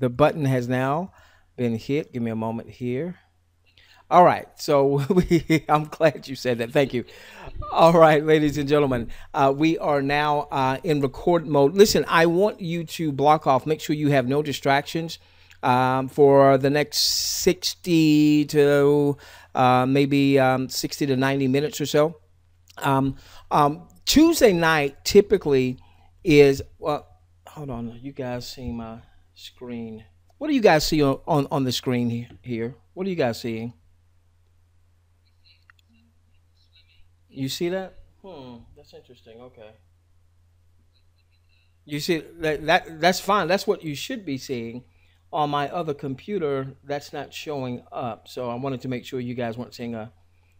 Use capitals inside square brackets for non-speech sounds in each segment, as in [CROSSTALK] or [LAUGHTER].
the button has now been hit. Give me a moment here. All right. So [LAUGHS] we, I'm glad you said that. Thank you. All right, ladies and gentlemen, uh, we are now uh, in record mode. Listen, I want you to block off. Make sure you have no distractions um, for the next 60 to uh, maybe um, 60 to 90 minutes or so. Um, um Tuesday night typically is well. Hold on, you guys see my screen? What do you guys see on, on, on the screen here? What are you guys seeing? You see that? Hmm, that's interesting. Okay. You see that, that that's fine. That's what you should be seeing. On my other computer, that's not showing up. So I wanted to make sure you guys weren't seeing a,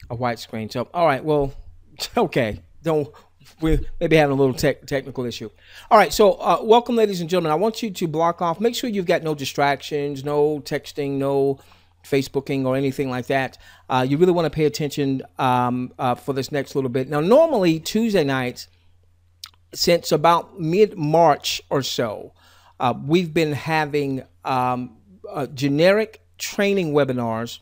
a white screen. So all right, well, [LAUGHS] okay. Don't we maybe having a little tech, technical issue. All right, so uh, welcome, ladies and gentlemen. I want you to block off. Make sure you've got no distractions, no texting, no Facebooking or anything like that. Uh, you really want to pay attention um, uh, for this next little bit. Now, normally Tuesday nights, since about mid March or so, uh, we've been having um, uh, generic training webinars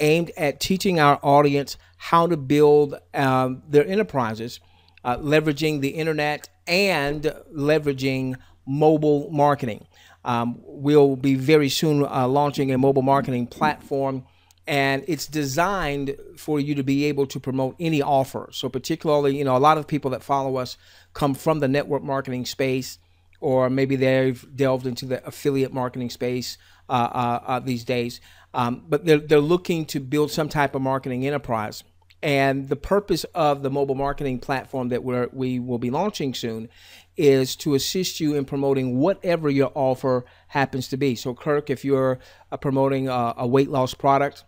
aimed at teaching our audience how to build um, their enterprises, uh, leveraging the internet and leveraging mobile marketing. Um, we'll be very soon uh, launching a mobile marketing platform, and it's designed for you to be able to promote any offer. So, particularly, you know, a lot of people that follow us come from the network marketing space, or maybe they've delved into the affiliate marketing space uh, uh, uh these days. Um, but they're, they're looking to build some type of marketing enterprise. And the purpose of the mobile marketing platform that we're, we will be launching soon is to assist you in promoting whatever your offer happens to be. So, Kirk, if you're uh, promoting a, a, weight loss product,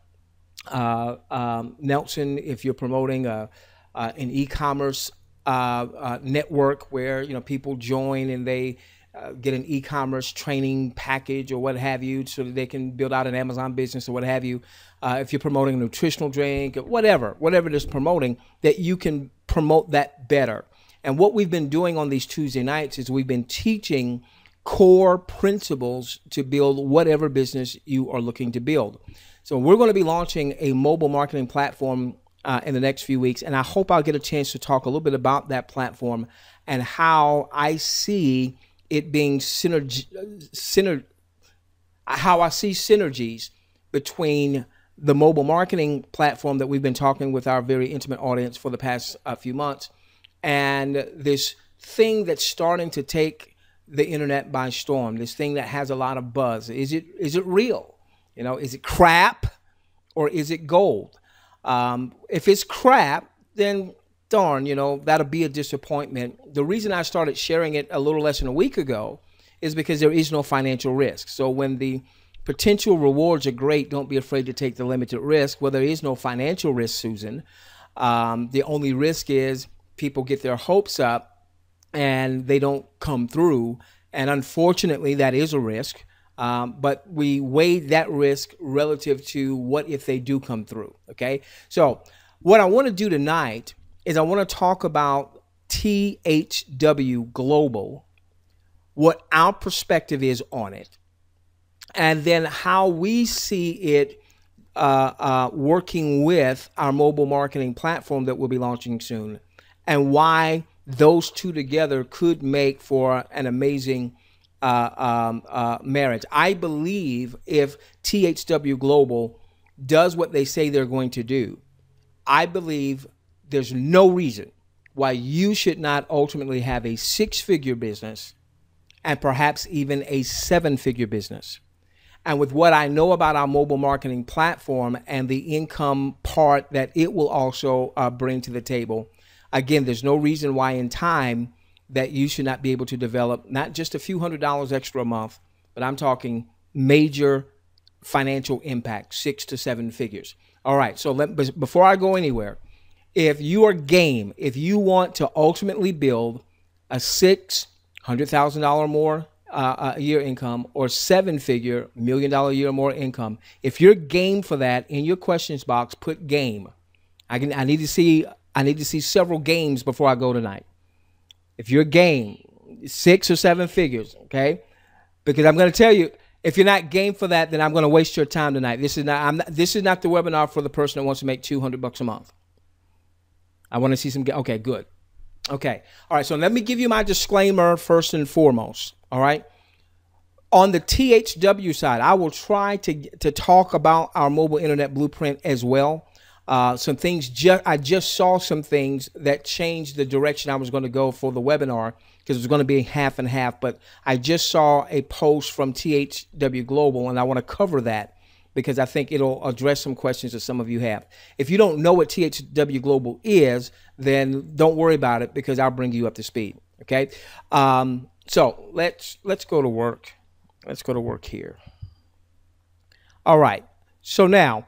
uh, um, Nelson, if you're promoting a, uh, an e-commerce uh, uh, network where you know people join and they uh, get an e-commerce training package or what have you, so that they can build out an Amazon business or what have you. if you're promoting a nutritional drink, or whatever, whatever it is promoting, that you can promote that better. And what we've been doing on these Tuesday nights is we've been teaching core principles to build whatever business you are looking to build. So we're going to be launching a mobile marketing platform uh, in the next few weeks, and I hope I'll get a chance to talk a little bit about that platform and how I see it being synergy, syner, how I see synergies between the mobile marketing platform that we've been talking with our very intimate audience for the past uh, few months and this thing that's starting to take the internet by storm this thing that has a lot of buzz. Is it is it real? You know is it crap or is it gold? Um, if it's crap then darn you know that'll be a disappointment the reason i started sharing it a little less than a week ago is because there is no financial risk so when the potential rewards are great don't be afraid to take the limited risk well there is no financial risk susan um, the only risk is people get their hopes up and they don't come through. And unfortunately, that is a risk. Um, but we weigh that risk relative to what if they do come through. Okay. So, what I want to do tonight is I want to talk about THW Global, what our perspective is on it, and then how we see it uh, uh, working with our mobile marketing platform that we'll be launching soon and why those two together could make for an amazing uh, um, uh, marriage. I believe if THW Global does what they say they're going to do, I believe there's no reason why you should not ultimately have a six figure business and perhaps even a seven figure business. And with what I know about our mobile marketing platform and the income part that it will also uh, bring to the table, Again, there's no reason why in time that you should not be able to develop not just a few hundred dollars extra a month, but I'm talking major financial impact, six to seven figures. All right. So let, before I go anywhere, if you are game, if you want to ultimately build a six hundred thousand dollar more uh, a year income or seven figure million dollar year more income, if you're game for that, in your questions box, put game. I can I need to see I need to see several games before I go tonight. If you're game, six or seven figures, okay? Because I'm going to tell you, If you're not game for that, then I'm going to waste your time tonight. This is not, I'm not. This is not the webinar for the person that wants to make 200 bucks a month. I want to see some. Okay, good. Okay. All right. So let me give you my disclaimer first and foremost. All right. On the THW side, I will try to to talk about our mobile internet blueprint as well. Uh, some things just I just saw some things that changed the direction I was going to go for the webinar because it was going to be half and half. But I just saw a post from THW Global, and I want to cover that because I think it'll address some questions that some of you have. If you don't know what THW Global is, then don't worry about it because I'll bring you up to speed. Okay. Um, so let's let's go to work. Let's go to work here. All right. So now,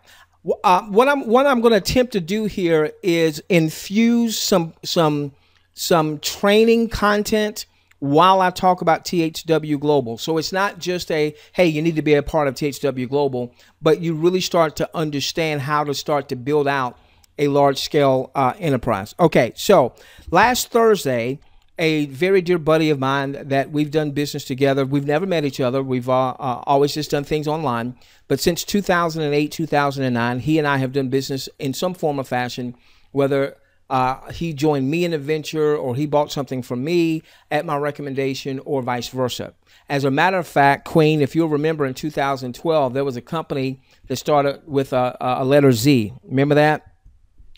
uh, what I'm what I'm going to attempt to do here is infuse some some some training content while I talk about THW Global. So it's not just a, hey, you need to be a part of THW Global, but you really start to understand how to start to build out a large scale uh, enterprise. Okay, so last Thursday, a very dear buddy of mine that we've done business together. We've never met each other. We've uh, uh, always just done things online. But since 2008, 2009, he and I have done business in some form or fashion, whether uh, he joined me in a venture or he bought something from me at my recommendation or vice versa. As a matter of fact, Queen, if you'll remember in 2012, there was a company that started with a, a letter Z. Remember that?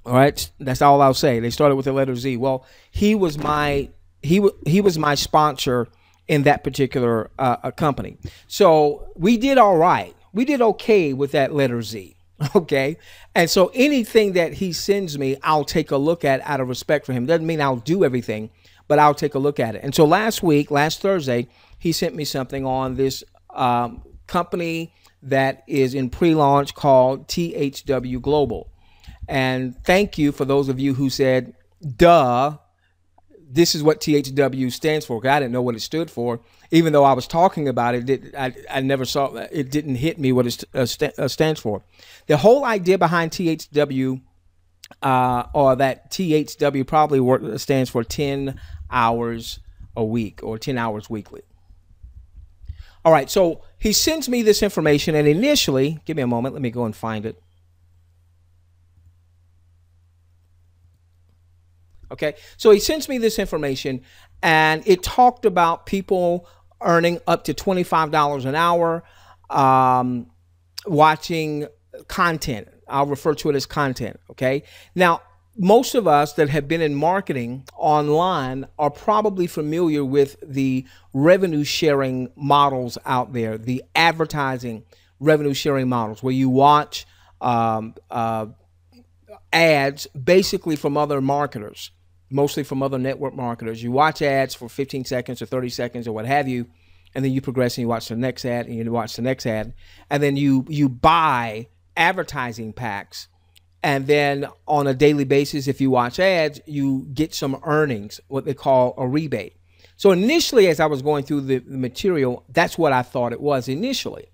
All right, that's all I'll say. They started with the letter Z. Well, he was my he he was my sponsor in that particular uh, company. So we did all right. We did okay with that letter Z. [LAUGHS] Okay. And so anything that he sends me, I'll take a look at out of respect for him. Doesn't mean I'll do everything, but I'll take a look at it. And so last week, last Thursday, he sent me something on this um, company that is in pre launch called THW Global. And thank you for those of you who said, duh, this is what THW stands for. I didn't know what it stood for, even though I was talking about it. it I, I never saw it. Didn't hit me what it uh, st- uh, stands for. The whole idea behind THW, uh, or that THW probably work, stands for ten hours a week or ten hours weekly. All right, so he sends me this information, and initially, give me a moment. Let me go and find it. Okay, so he sends me this information, and it talked about people earning up to $25 an hour um, watching content. I'll refer to it as content. Okay, now most of us that have been in marketing online are probably familiar with the revenue sharing models out there, the advertising revenue sharing models, where you watch um, uh, ads basically from other marketers mostly from other network marketers. You watch ads for 15 seconds or 30 seconds or what have you, and then you progress and you watch the next ad and you watch the next ad, and then you you buy advertising packs. And then on a daily basis, if you watch ads, you get some earnings, what they call a rebate. So initially, as I was going through the, material, that's what I thought it was initially.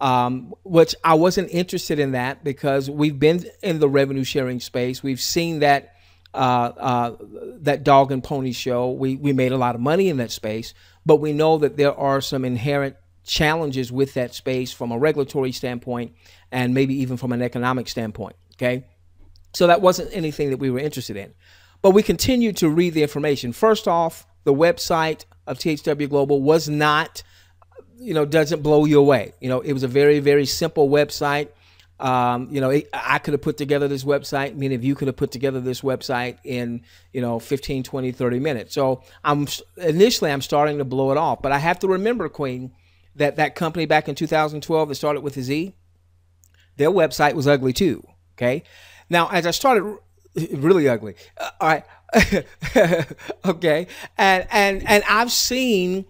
Um, which I wasn't interested in that because we've been in the revenue sharing space. We've seen that uh, uh, that dog and pony show. We we made a lot of money in that space, but we know that there are some inherent challenges with that space from a regulatory standpoint and maybe even from an economic standpoint. Okay, so that wasn't anything that we were interested in, but we continued to read the information. First off, the website of THW Global was not, you know, doesn't blow you away. You know, it was a very very simple website. Um, you know, I could have put together this website. Many of you could have put together this website in, you know, 15, 20, 30 minutes. So I'm initially I'm starting to blow it off, but I have to remember, Queen, that that company back in 2012 that started with a Z, their website was ugly too. Okay. Now, as I started, really ugly. Uh, all right. [LAUGHS] okay. And and and I've seen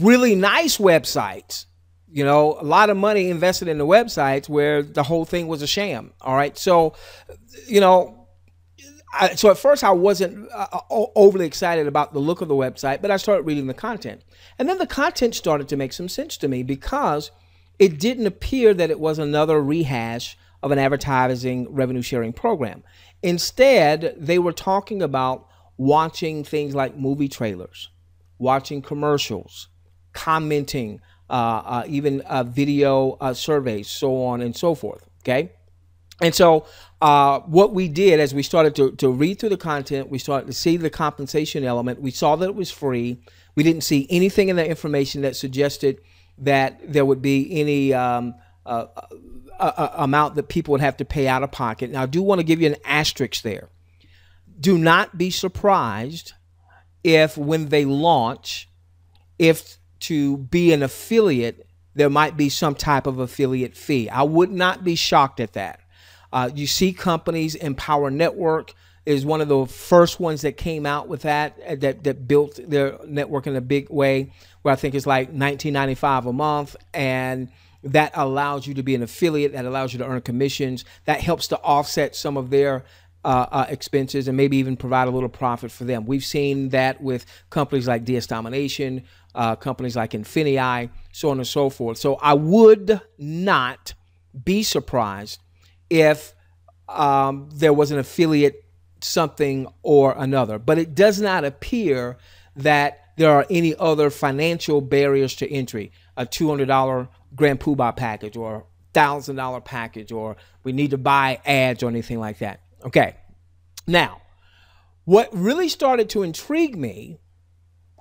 really nice websites you know, a lot of money invested in the websites where the whole thing was a sham. All right. So, you know, I, so at first I wasn't uh, overly excited about the look of the website, but I started reading the content. And then the content started to make some sense to me because it didn't appear that it was another rehash of an advertising revenue sharing program. Instead, they were talking about watching things like movie trailers, watching commercials, commenting even uh, video uh, surveys, so on and so forth. Okay. And so, uh, what we did as we started to, to read through the content, we started to see the compensation element. We saw that it was free. We didn't see anything in the information that suggested that there would be any um, uh, uh, amount that people would have to pay out of pocket. Now, I do want to give you an asterisk there. Do not be surprised if, when they launch, if to be an affiliate, there might be some type of affiliate fee. I would not be shocked at that. Uh, you see companies, Empower Network is one of the first ones that came out with that, uh, that, that built their network in a big way, where I think it's like 19.95 a month. And that allows you to be an affiliate, that allows you to earn commissions, that helps to offset some of their uh, uh, expenses and maybe even provide a little profit for them. We've seen that with companies like DS Domination, uh, companies like Infinii, so on and so forth. So I would not be surprised if um, there was an affiliate something or another. But it does not appear that there are any other financial barriers to entry. A $200 Grand Poobah package or $1,000 package or we need to buy ads or anything like that. Okay. Now, what really started to intrigue me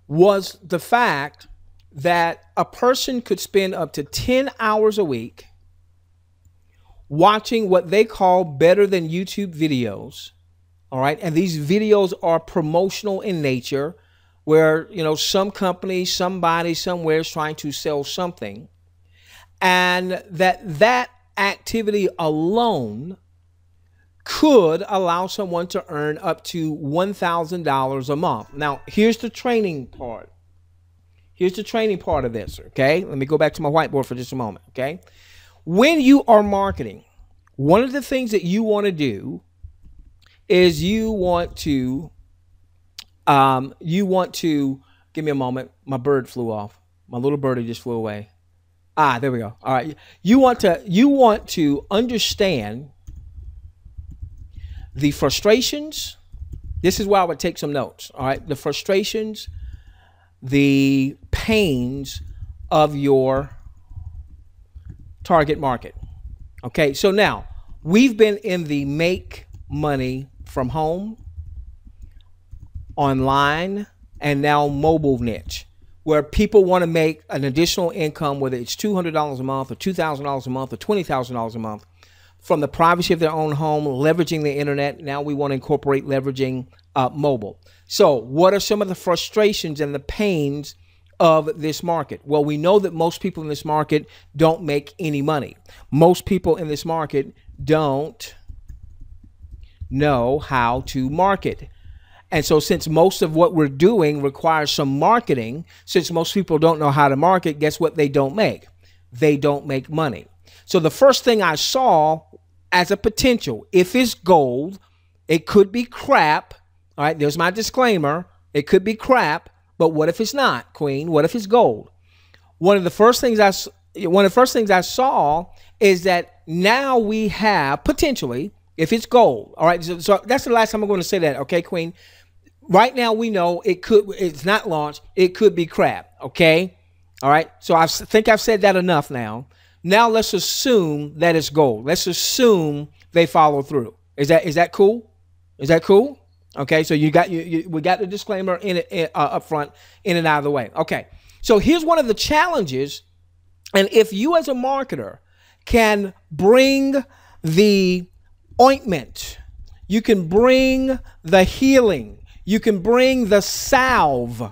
was the fact that a person could spend up to 10 hours a week watching what they call better than YouTube videos. All right. And these videos are promotional in nature, where, you know, some company, somebody, somewhere is trying to sell something. And that that activity alone could allow someone to earn up to $1,000 a month. Now, here's the training part. Here's the training part of this, okay? Let me go back to my whiteboard for just a moment, okay? when you are marketing, one of the things that you want to do is you want to um, you want to give me a moment. My bird flew off. My little birdie just flew away. Ah, there we go. All right. You want to you want to understand the frustrations. This is why I would take some notes. All right. The frustrations, the pains of your target market. Okay, so now we've been in the make money from home, online, and now mobile niche where people want to make an additional income, whether it's $200 a month or $2,000 a month or $20,000 a month from the privacy of their own home, leveraging the internet. Now we want to incorporate leveraging uh, mobile. So, what are some of the frustrations and the pains of this market? Well, we know that most people in this market don't make any money. Most people in this market don't know how to market. And so, since most of what we're doing requires some marketing, since most people don't know how to market, guess what they don't make? They don't make money. So, the first thing I saw as a potential, if it's gold, it could be crap. All right, there's my disclaimer. It could be crap. But what if it's not, Queen? What if it's gold? One of the first things I one of the first things I saw is that now we have potentially, if it's gold, all right. So, so that's the last time I'm going to say that, okay, Queen. Right now we know it could. It's not launched. It could be crap. Okay, all right. So I think I've said that enough now. Now let's assume that it's gold. Let's assume they follow through. Is that is that cool? Is that cool? Okay, so you got you, you we got the disclaimer in it uh, up front, in and out of the way. Okay, so here's one of the challenges, and if you as a marketer can bring the ointment, you can bring the healing, you can bring the salve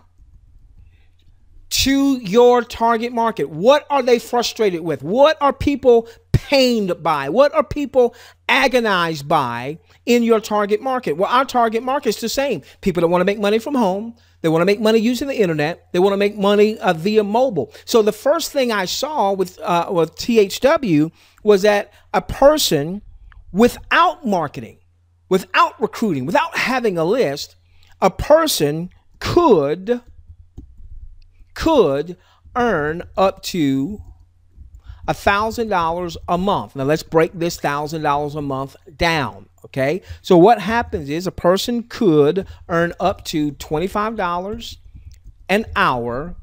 to your target market. What are they frustrated with? What are people pained by? What are people agonized by in your target market? Well, our target market is the same. People that want to make money from home. They want to make money using the internet. They want to make money uh, via mobile. So the first thing I saw with uh, with THW was that a person without marketing, without recruiting, without having a list, a person could could earn up to a $1,000 a month. Now let's break this $1,000 a month down, okay? So what happens is a person could earn up to $25 an hour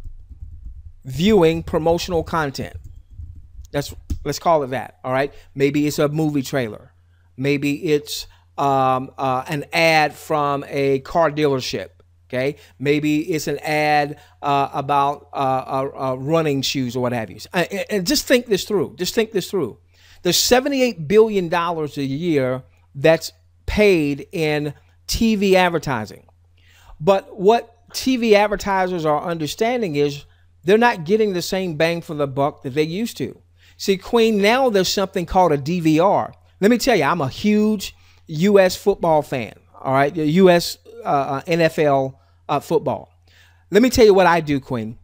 viewing promotional content. That's let's call it that. All right. Maybe it's a movie trailer. Maybe it's um, uh, an ad from a car dealership. Okay. Maybe it's an ad uh, about uh, uh, uh running shoes or what have you. And just think this through. Just think this through. There's 78 billion dollars a year that's paid in TV advertising. But what TV advertisers are understanding is they're not getting the same bang for the buck that they used to. See, Queen, now there's something called a DVR. Let me tell you, I'm a huge U.S. football fan. All right, U.S. Uh, uh NFL uh, football. Let me tell you what I do, Queen.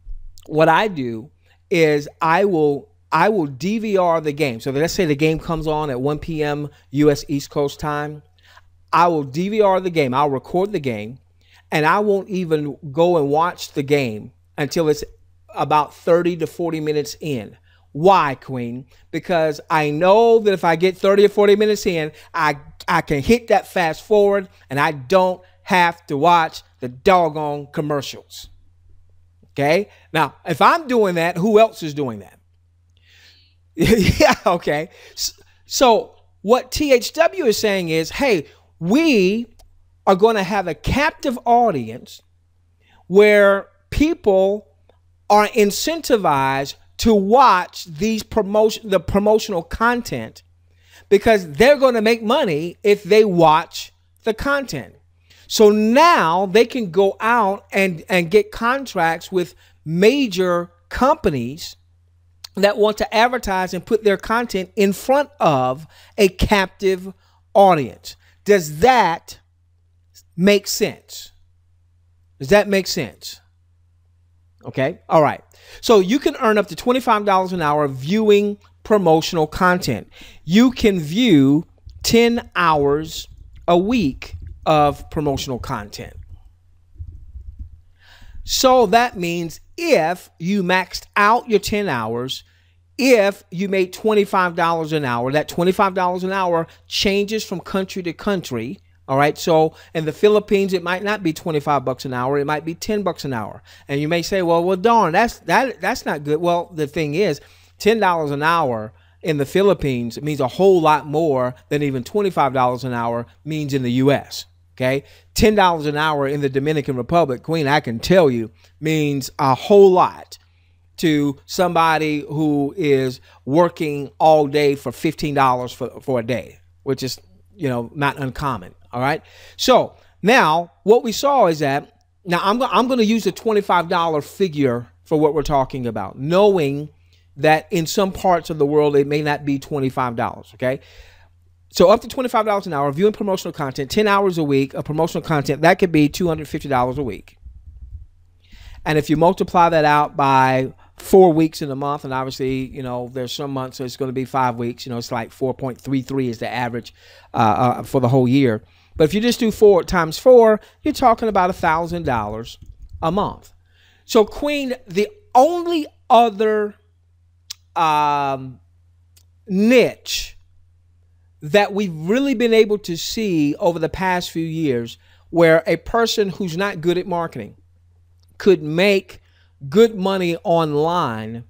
What I do is I will I will DVR the game. So let's say the game comes on at 1 p.m. U.S. East Coast time. I will DVR the game. I'll record the game, and I won't even go and watch the game until it's about 30 to 40 minutes in. Why, Queen? Because I know that if I get 30 or 40 minutes in, I I can hit that fast forward and I don't have to watch the doggone commercials. Okay? Now, if I'm doing that, who else is doing that? [LAUGHS] yeah, okay. So, what THW is saying is, hey, we are going to have a captive audience where people are incentivized to watch these promotion the promotional content because they're going to make money if they watch the content. So now they can go out and and get contracts with major companies that want to advertise and put their content in front of a captive audience. Does that make sense? Does that make sense? Okay. All right. So you can earn up to $25 an hour viewing promotional content. You can view 10 hours a week of promotional content. So that means if you maxed out your 10 hours, if you made $25 an hour, that $25 an hour changes from country to country all right. So in the Philippines, it might not be 25 bucks an hour. It might be 10 bucks an hour. And you may say, well, well, darn, that's that that's not good. Well, the thing is, $10 an hour in the Philippines means a whole lot more than even $25 an hour means in the US. Okay. $10 an hour in the Dominican Republic, Queen, I can tell you, means a whole lot to somebody who is working all day for $15 for, for a day, which is, you know, not uncommon. All right. So now what we saw is that now I'm, I'm going to use a $25 figure for what we're talking about, knowing that in some parts of the world it may not be $25. Okay. So up to $25 an hour, viewing promotional content, 10 hours a week of promotional content, that could be $250 a week. And if you multiply that out by four weeks in a month, and obviously, you know, there's some months so it's going to be five weeks. You know, it's like 4.33 is the average uh, uh, for the whole year. But if you just do four times four, you're talking about a thousand dollars a month. So, Queen, the only other um, niche that we've really been able to see over the past few years where a person who's not good at marketing could make good money online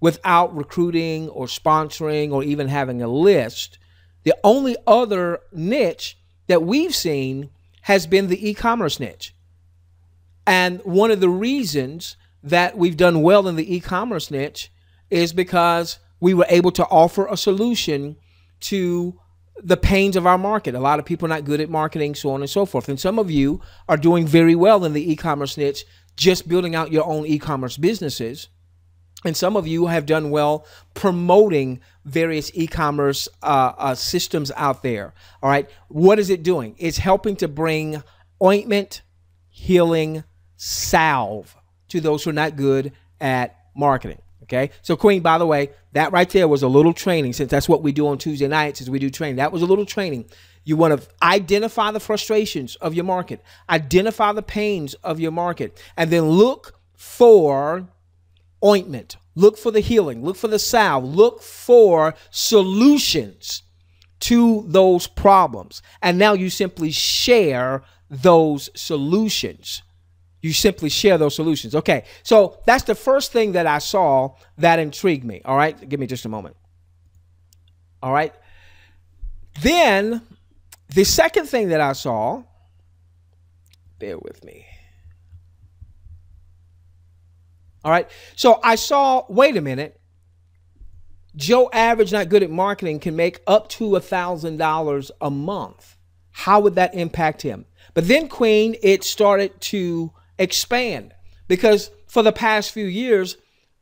without recruiting or sponsoring or even having a list. The only other niche that we've seen has been the e-commerce niche. And one of the reasons that we've done well in the e-commerce niche is because we were able to offer a solution to the pains of our market. A lot of people are not good at marketing, so on and so forth. And some of you are doing very well in the e-commerce niche, just building out your own e-commerce businesses. And some of you have done well promoting various e-commerce uh, uh, systems out there. All right, what is it doing? It's helping to bring ointment, healing, salve to those who are not good at marketing. Okay, so Queen, by the way, that right there was a little training since that's what we do on Tuesday nights is we do training. That was a little training. You want to identify the frustrations of your market, identify the pains of your market, and then look for ointment. Look for the healing. Look for the salve. Look for solutions to those problems. And now you simply share those solutions You simply share those solutions. Okay, so that's the first thing that I saw that intrigued me. All right, give me just a moment. All right. Then the second thing that I saw, bear with me. All right. So I saw, wait a minute. Joe Average, not good at marketing, can make up to a $1,000 a month. How would that impact him? But then, Queen, it started to expand because for the past few years,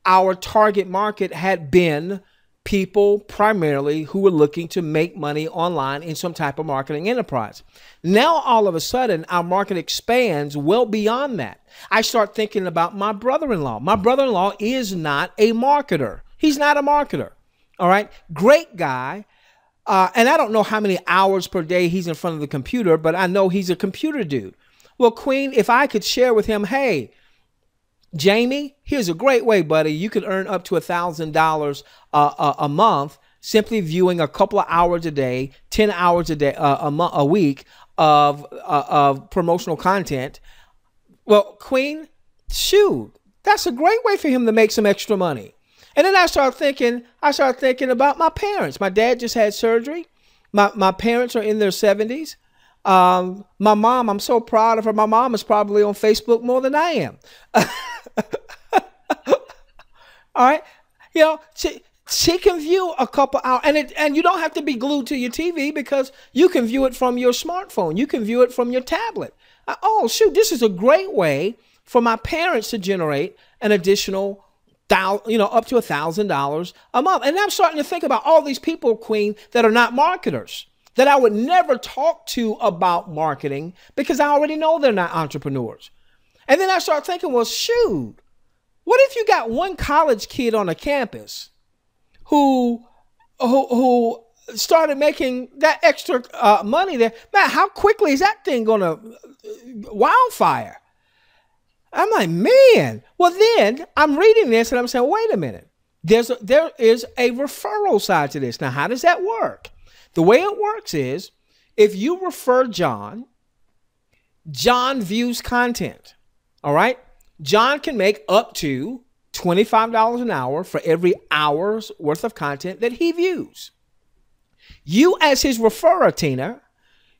our target market had been people primarily who were looking to make money online in some type of marketing enterprise. Now, all of a sudden, our market expands well beyond that. I start thinking about my brother in law. My brother in law is not a marketer, he's not a marketer. All right, great guy. Uh, and I don't know how many hours per day he's in front of the computer, but I know he's a computer dude. Well, Queen, if I could share with him, hey, Jamie, here's a great way, buddy. You can earn up to a thousand dollars uh, a month simply viewing a couple of hours a day, ten hours a day, uh, a a week of uh, of promotional content. Well, Queen, shoot, that's a great way for him to make some extra money. And then I started thinking, I started thinking about my parents. My dad just had surgery. My my parents are in their seventies. Um, my mom, I'm so proud of her. My mom is probably on Facebook more than I am. [LAUGHS] All right. You know, she, she can view a couple hours and it and you don't have to be glued to your TV because you can view it from your smartphone. You can view it from your tablet. Uh, oh, shoot, this is a great way for my parents to generate an additional thousand, you know, up to a thousand dollars a month. And I'm starting to think about all these people, Queen, that are not marketers that I would never talk to about marketing because I already know they're not entrepreneurs. And then I start thinking, well, shoot, what if you got one college kid on a campus who who, who started making that extra uh, money there? Man, how quickly is that thing going to uh, wildfire? I'm like, man. Well, then I'm reading this and I'm saying, wait a minute. There's a, there is a referral side to this. Now, how does that work? The way it works is if you refer John, John views content. All right? John can make up to $25 an hour for every hour's worth of content that he views. You, as his referrer, Tina,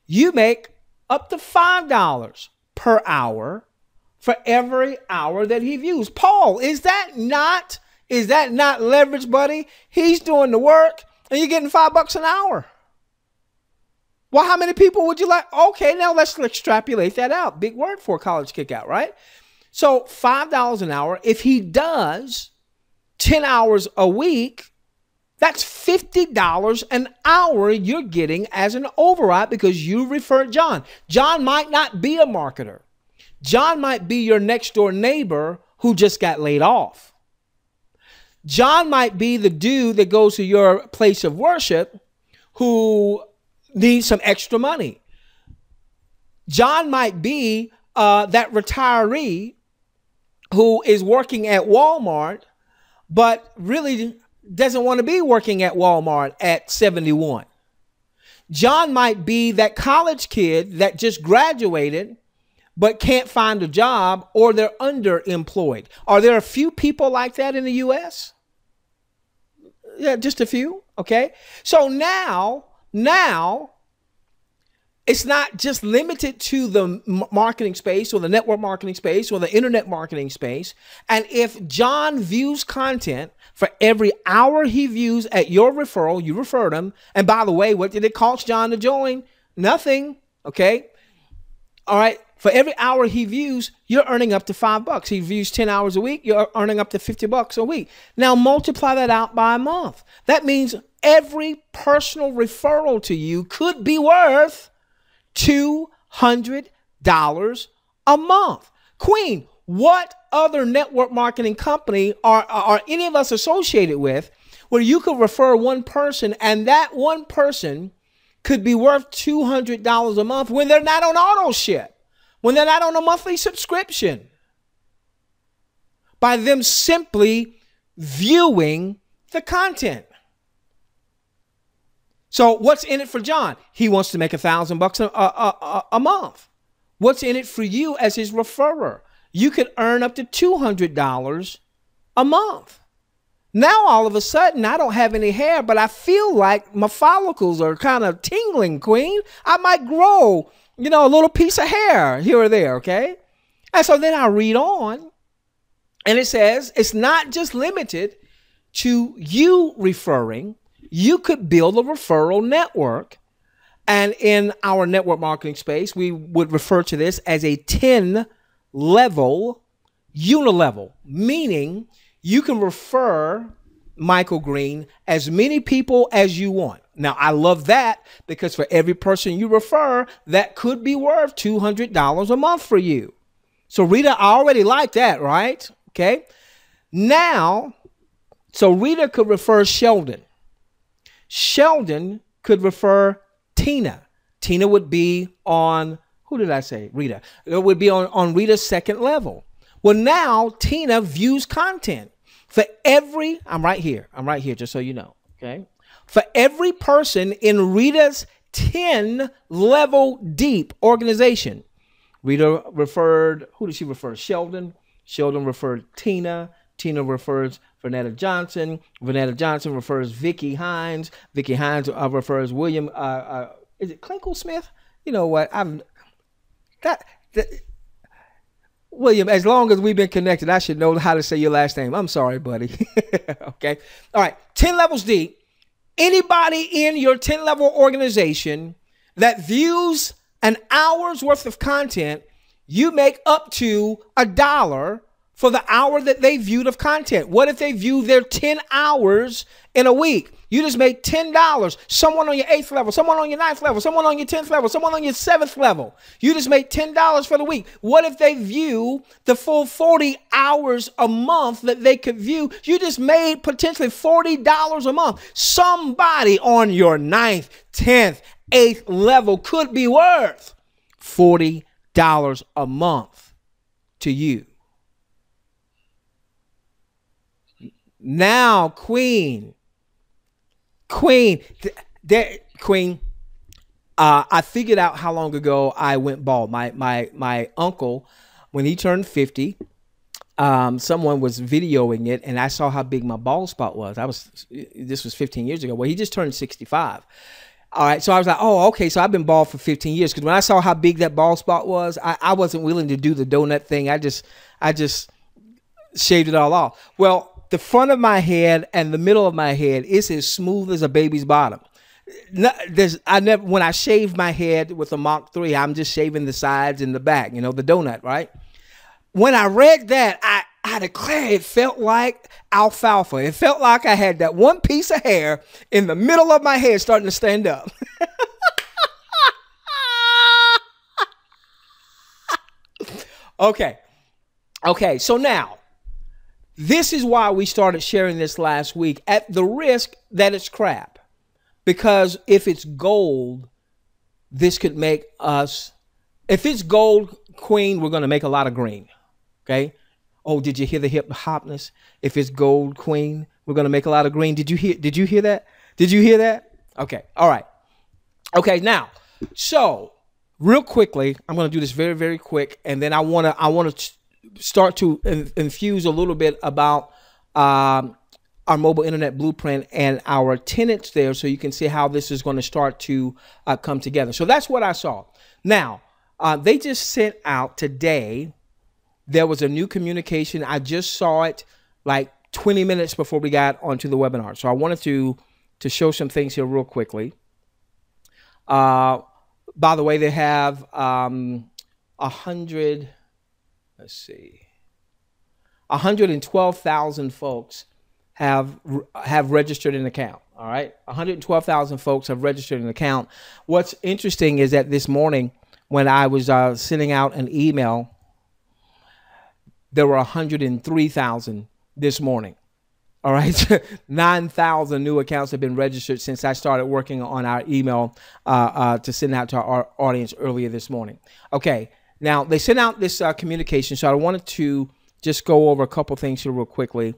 you make up to $5 per hour for every hour that he views. Paul, is that not is that not leverage, buddy? He's doing the work and you're getting 5 bucks an hour. Well, how many people would you like? Okay, now let's extrapolate that out. Big word for a college kickout, right? So $5 an hour. If he does 10 hours a week, that's $50 an hour you're getting as an override because you referred John. John might not be a marketer. John might be your next door neighbor who just got laid off. John might be the dude that goes to your place of worship who need some extra money. John might be uh, that retiree who is working at Walmart, but really doesn't want to be working at Walmart at 71. John might be that college kid that just graduated but can't find a job or they're underemployed. Are there a few people like that in the US? Yeah, just a few. Okay. So now now, it's not just limited to the marketing space or the network marketing space or the internet marketing space. And if John views content for every hour he views at your referral, you referred him. And by the way, what did it cost John to join? Nothing. Okay. All right. For every hour he views, you're earning up to five bucks. He views 10 hours a week, you're earning up to 50 bucks a week. Now multiply that out by a month. That means every personal referral to you could be worth $200 a month. Queen, what other network marketing company are, are any of us associated with where you could refer one person and that one person could be worth $200 a month when they're not on auto ship? When they're not on a monthly subscription by them simply viewing the content. So what's in it for John? He wants to make a thousand bucks a, month. What's in it for you as his referrer? you could earn up to $200 a month. Now all of a sudden I don't have any hair, but I feel like my follicles are kind of tingling, queen. I might grow, you know, a little piece of hair here or there, okay? And so then I read on and it says it's not just limited to you referring, you could build a referral network. And in our network marketing space, we would refer to this as a 10 level unilevel, meaning you can refer Michael Green as many people as you want. Now, I love that because for every person you refer, that could be worth $200 a month for you. So, Rita, I already like that, right? Okay. Now, so Rita could refer Sheldon. Sheldon could refer Tina. Tina would be on, who did I say? Rita. It would be on, on Rita's second level. Well, now Tina views content. For every, I'm right here. I'm right here, just so you know. Okay. For every person in Rita's 10 level deep organization, Rita referred, who did she refer? Sheldon. Sheldon referred Tina. Tina refers Vernetta Johnson. Vernetta Johnson refers Vicky Hines. Vicky Hines uh, refers William. Uh, uh, is it Clinkle Smith? You know what? I'm that, that William, as long as we've been connected, I should know how to say your last name. I'm sorry, buddy. [LAUGHS] okay. All right. 10 levels deep. Anybody in your 10 level organization that views an hour's worth of content, you make up to a dollar for the hour that they viewed of content. What if they view their 10 hours in a week? You just made $10. Someone on your eighth level, someone on your ninth level, someone on your 10th level, someone on your seventh level. You just made $10 for the week. What if they view the full 40 hours a month that they could view? You just made potentially $40 a month. Somebody on your ninth, 10th, eighth level could be worth $40 a month to you. Now, Queen, Queen, th- Queen. Uh, I figured out how long ago I went bald. My my my uncle, when he turned fifty, um, someone was videoing it, and I saw how big my bald spot was. I was this was fifteen years ago. Well, he just turned sixty five. All right, so I was like, oh, okay, so I've been bald for 15 years. Because when I saw how big that bald spot was, I, I wasn't willing to do the donut thing. I just, I just shaved it all off. Well, the front of my head and the middle of my head is as smooth as a baby's bottom. there's I never when I shave my head with a Mach 3, I'm just shaving the sides and the back, you know, the donut, right? When I read that, I I declare it felt like alfalfa. It felt like I had that one piece of hair in the middle of my head starting to stand up. [LAUGHS] okay. Okay, so now this is why we started sharing this last week at the risk that it's crap. Because if it's gold, this could make us, if it's gold, queen, we're going to make a lot of green. Okay. Oh, did you hear the hip hopness? If it's gold, queen, we're going to make a lot of green. Did you hear, did you hear that? Did you hear that? Okay. All right. Okay. Now, so real quickly, I'm going to do this very, very quick. And then I want to, I want to, start to infuse a little bit about um, our mobile internet blueprint and our tenants there so you can see how this is going to start to uh, come together. So that's what I saw. Now, uh, they just sent out today, there was a new communication. I just saw it like 20 minutes before we got onto the webinar. So I wanted to, to show some things here real quickly. Uh, by the way, they have um, a um, hundred let's see, 112,000 folks have have registered an account. All right, 112,000 folks have registered an account. What's interesting is that this morning, when I was uh, sending out an email, there were 103,000 this morning. All right, [LAUGHS] 9,000 new accounts have been registered since I started working on our email uh, uh, to send out to our audience earlier this morning. Okay, now, they sent out this uh, communication, so I wanted to just go over a couple things here real quickly.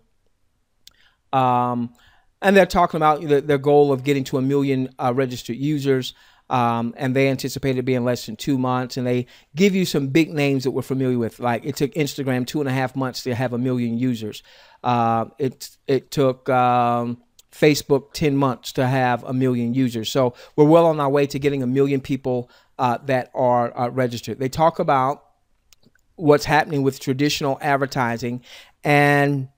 Um, and they're talking about the, their goal of getting to a million uh, registered users. Um, and they anticipated it being less than two months. And they give you some big names that we're familiar with. Like it took Instagram two and a half months to have a million users. Uh, it it took um, Facebook ten months to have a million users. So we're well on our way to getting a million people uh, that are uh, registered. They talk about what's happening with traditional advertising and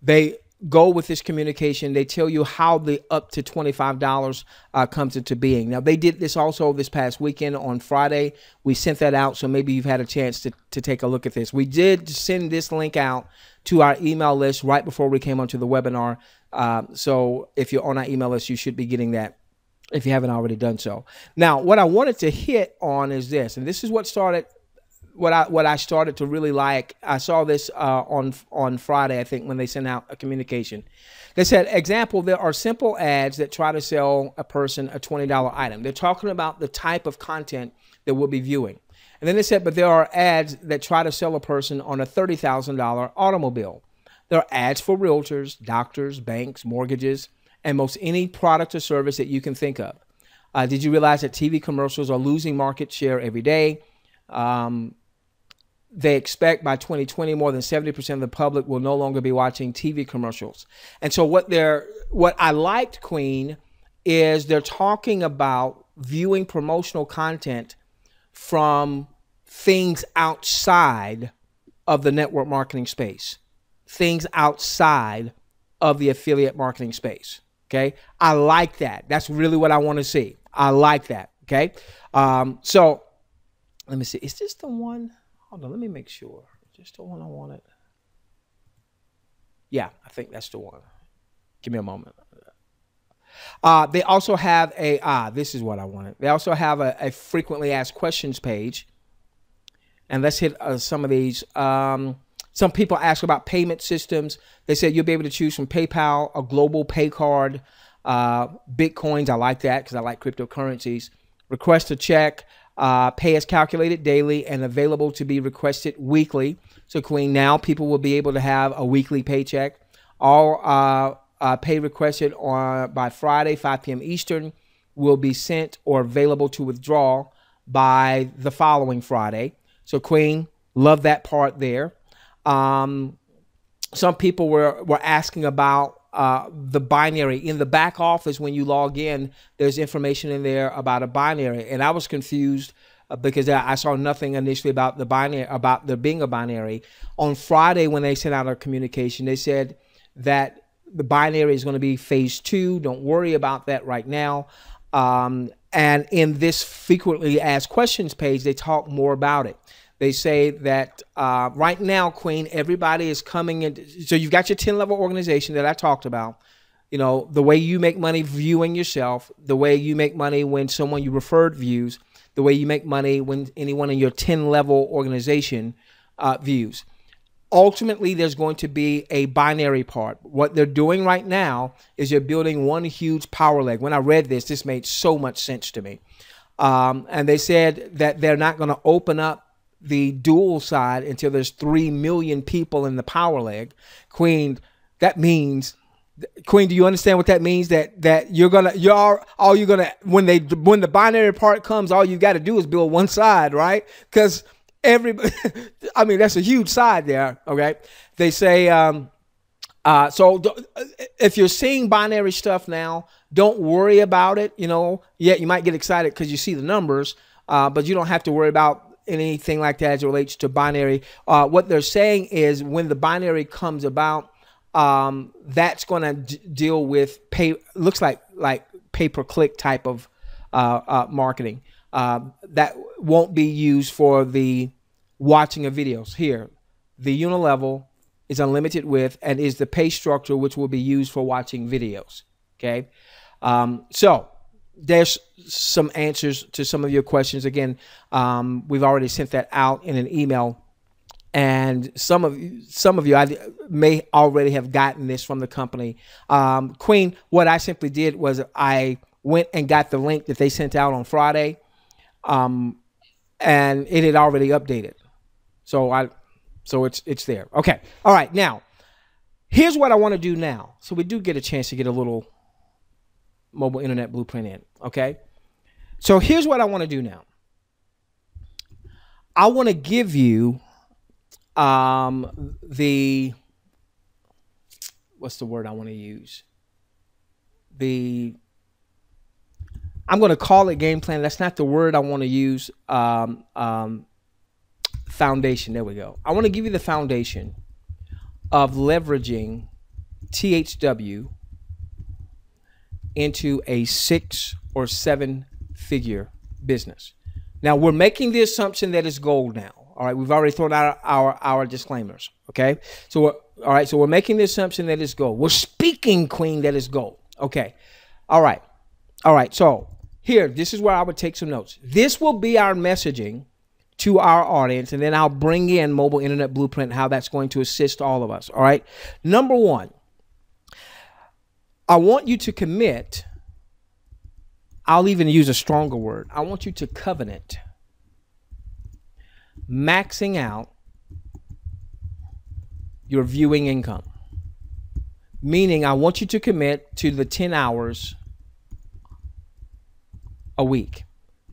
they go with this communication. They tell you how the up to $25 uh, comes into being. Now, they did this also this past weekend on Friday. We sent that out, so maybe you've had a chance to, to take a look at this. We did send this link out to our email list right before we came onto the webinar. Uh, so if you're on our email list, you should be getting that if you haven't already done so. Now, what I wanted to hit on is this, and this is what started what I what I started to really like. I saw this uh, on on Friday, I think, when they sent out a communication. They said, example, there are simple ads that try to sell a person a twenty dollar item. They're talking about the type of content that we'll be viewing. And then they said, but there are ads that try to sell a person on a thirty thousand dollar automobile. There are ads for realtors, doctors, banks, mortgages, and most any product or service that you can think of. Uh, did you realize that TV commercials are losing market share every day? Um, they expect by 2020 more than 70% of the public will no longer be watching TV commercials. And so what they're what I liked Queen is they're talking about viewing promotional content from things outside of the network marketing space. Things outside of the affiliate marketing space. Okay? I like that. That's really what I want to see. I like that. Okay? Um, so let me see. Is this the one? Hold on, let me make sure. Just the one I wanted. Yeah, I think that's the one. Give me a moment. Uh, they also have a, ah, this is what I wanted. They also have a, a frequently asked questions page. And let's hit uh, some of these. Um, some people ask about payment systems. They said you'll be able to choose from PayPal, a global pay card, uh, Bitcoins. I like that because I like cryptocurrencies. Request a check, uh, pay is calculated daily and available to be requested weekly. So, Queen, now people will be able to have a weekly paycheck. All uh, uh, pay requested on by Friday, 5 p.m. Eastern, will be sent or available to withdraw by the following Friday. So, Queen, love that part there. Um, some people were, were asking about uh, the binary. In the back office when you log in there's information in there about a binary. And i was confused uh, because I saw nothing initially about the binary about there being a binary. On friday when they sent out a communication they said that the binary is going to be phase two. Don't worry about that right now. Um, and in this frequently asked questions page they talk more about it they say that uh, right now, Queen, everybody is coming in. So you've got your 10 level organization that I talked about. You know, the way you make money viewing yourself, the way you make money when someone you referred views, the way you make money when anyone in your 10 level organization uh, views. Ultimately, there's going to be a binary part. What they're doing right now is you're building one huge power leg. When I read this, this made so much sense to me. Um, and they said that they're not going to open up the dual side until there's 3 million people in the power leg. Queen, that means Queen, do you understand what that means? That that you're gonna you're all you're gonna when they when the binary part comes, all you got to do is build one side, right? Because every, [LAUGHS] I mean, that's a huge side there. Okay, they say um, uh, so if you're seeing binary stuff now, don't worry about it. You know, yeah, you might get excited because you see the numbers, uh, but you don't have to worry about anything like that as it relates to binary. Uh, what they're saying is when the binary comes about, um, that's going to deal with pay. Looks like like pay per click type of uh, uh, marketing. Um, that won't be used for the watching of videos. Here, the unilevel is unlimited with and is the pay structure which will be used for watching videos. Okay, um, so there's some answers to some of your questions. Again, um, we've already sent that out in an email, and some of you, some of you I may already have gotten this from the company. Um, Queen, what I simply did was I went and got the link that they sent out on Friday, um, and it had already updated. So I, so it's it's there. Okay, all right. Now, here's what I want to do now. So we do get a chance to get a little mobile internet blueprint in. Okay. So here's what I want to do now. I want to give you um, the what's the word I want to use? The I'm going to call it game plan. That's not the word I want to use. Um, um, foundation. There we go. I want to give you the foundation of leveraging THW into a six or seven figure business. Now we're making the assumption that it's gold now. All right, we've already thrown out our our disclaimers. Okay, so we're, all right, so we're making the assumption that it's gold. We're speaking, Queen, that it's gold. Okay, all right, all right. So here, this is where I would take some notes. This will be our messaging to our audience, and then I'll bring in mobile internet blueprint, how that's going to assist all of us. All right. Number one, I want you to commit. I'll even use a stronger word. I want you to covenant maxing out your viewing income. Meaning, I want you to commit to the 10 hours a week.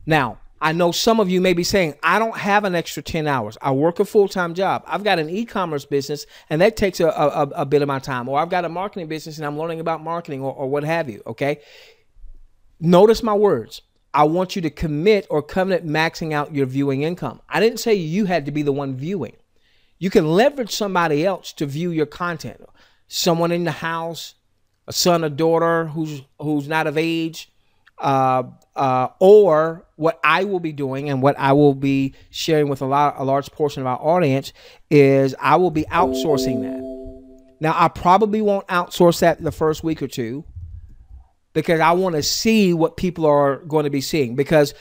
Now, I know some of you may be saying, I don't have an extra 10 hours. I work a full time job. I've got an e commerce business and that takes a, a, a, bit of my time. Or I've got a marketing business and I'm learning about marketing or, or what have you. Okay. Notice my words. I want you to commit or covenant maxing out your viewing income. I didn't say you had to be the one viewing. You can leverage somebody else to view your content. Someone in the house, a son or daughter who's who's not of age, uh, uh, or what I will be doing and what I will be sharing with a lot, a large portion of our audience is I will be outsourcing that. Now, I probably won't outsource that the first week or two because I want to see what people are going to be seeing because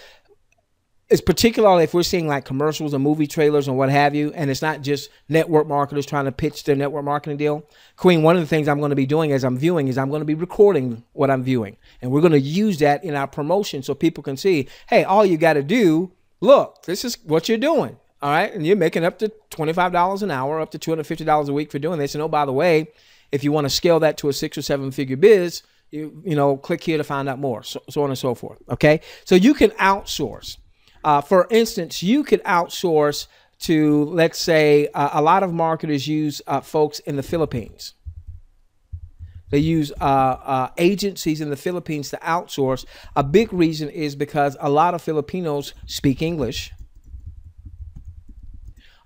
it's particularly if we're seeing like commercials and movie trailers and what have you, and it's not just network marketers trying to pitch their network marketing deal. Queen, one of the things I'm going to be doing as I'm viewing is I'm going to be recording what I'm viewing, and we're going to use that in our promotion so people can see, hey, all you got to do, look, this is what you're doing. All right, and you're making up to $25 an hour, up to $250 a week for doing this. And oh, by the way, if you want to scale that to a six or seven figure biz, you you know, click here to find out more, so, so on and so forth. Okay, so you can outsource. Uh, for instance, you could outsource to, let's say, uh, a lot of marketers use uh, folks in the Philippines. They use uh, uh, agencies in the Philippines to outsource. A big reason is because a lot of Filipinos speak English.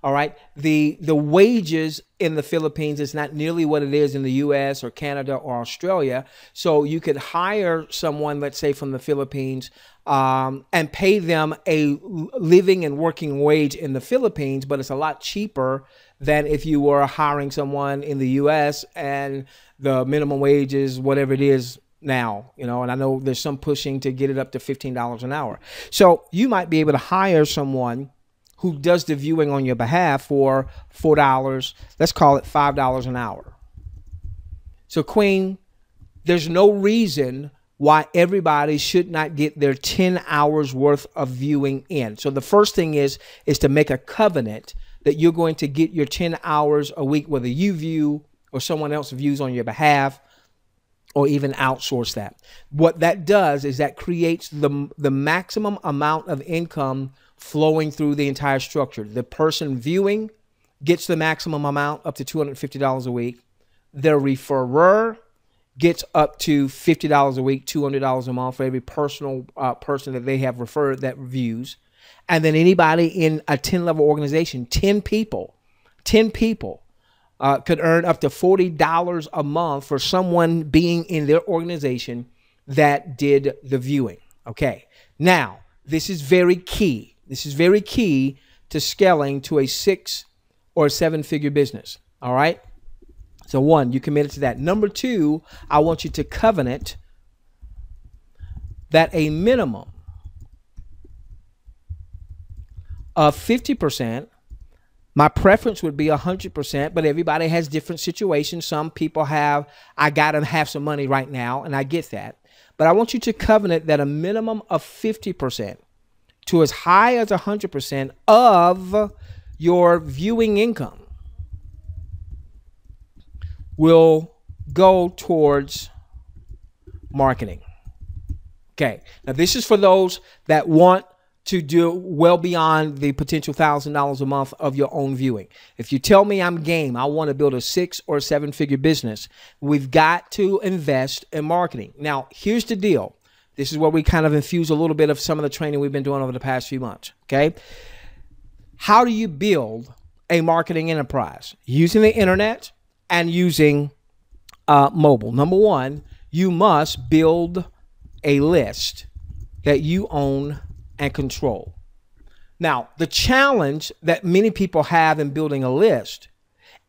All right. The the wages in the Philippines is not nearly what it is in the US or Canada or Australia. So you could hire someone, let's say from the Philippines, um, and pay them a living and working wage in the Philippines, but it's a lot cheaper than if you were hiring someone in the US and the minimum wage is whatever it is now, you know, and I know there's some pushing to get it up to $15 an hour. So you might be able to hire someone who does the viewing on your behalf for four dollars. Let's call it five dollars an hour. So, Queen, there's no reason why everybody should not get their 10 hours worth of viewing in. So the first thing is is to make a covenant that you're going to get your 10 hours a week whether you view or someone else views on your behalf or even outsource that. What that does is that creates the the maximum amount of income flowing through the entire structure. The person viewing gets the maximum amount up to $250 a week. Their referrer gets up to $50 a week, $200 a month for every personal uh, person that they have referred that reviews. And then anybody in a 10 level organization, 10 people, 10 people uh, could earn up to $40 a month for someone being in their organization that did the viewing. Okay. Now, this is very key this is very key to scaling to a six or seven figure business. All right. So, one, you committed to that. Number two, I want you to covenant that a minimum of 50%. My preference would be 100%, but everybody has different situations. Some people have, I got to have some money right now, and I get that. But I want you to covenant that a minimum of 50% to as high as 100% of your viewing income will go towards marketing. Okay. Now, this is for those that want to do well beyond the potential thousand dollars a month of your own viewing. If you tell me I'm game, I want to build a six or seven figure business, we've got to invest in marketing. Now, here's the deal. This is where we kind of infuse a little bit of some of the training we've been doing over the past few months. Okay. How do you build a marketing enterprise? Using the internet and using uh, mobile. Number one, you must build a list that you own and control. Now, the challenge that many people have in building a list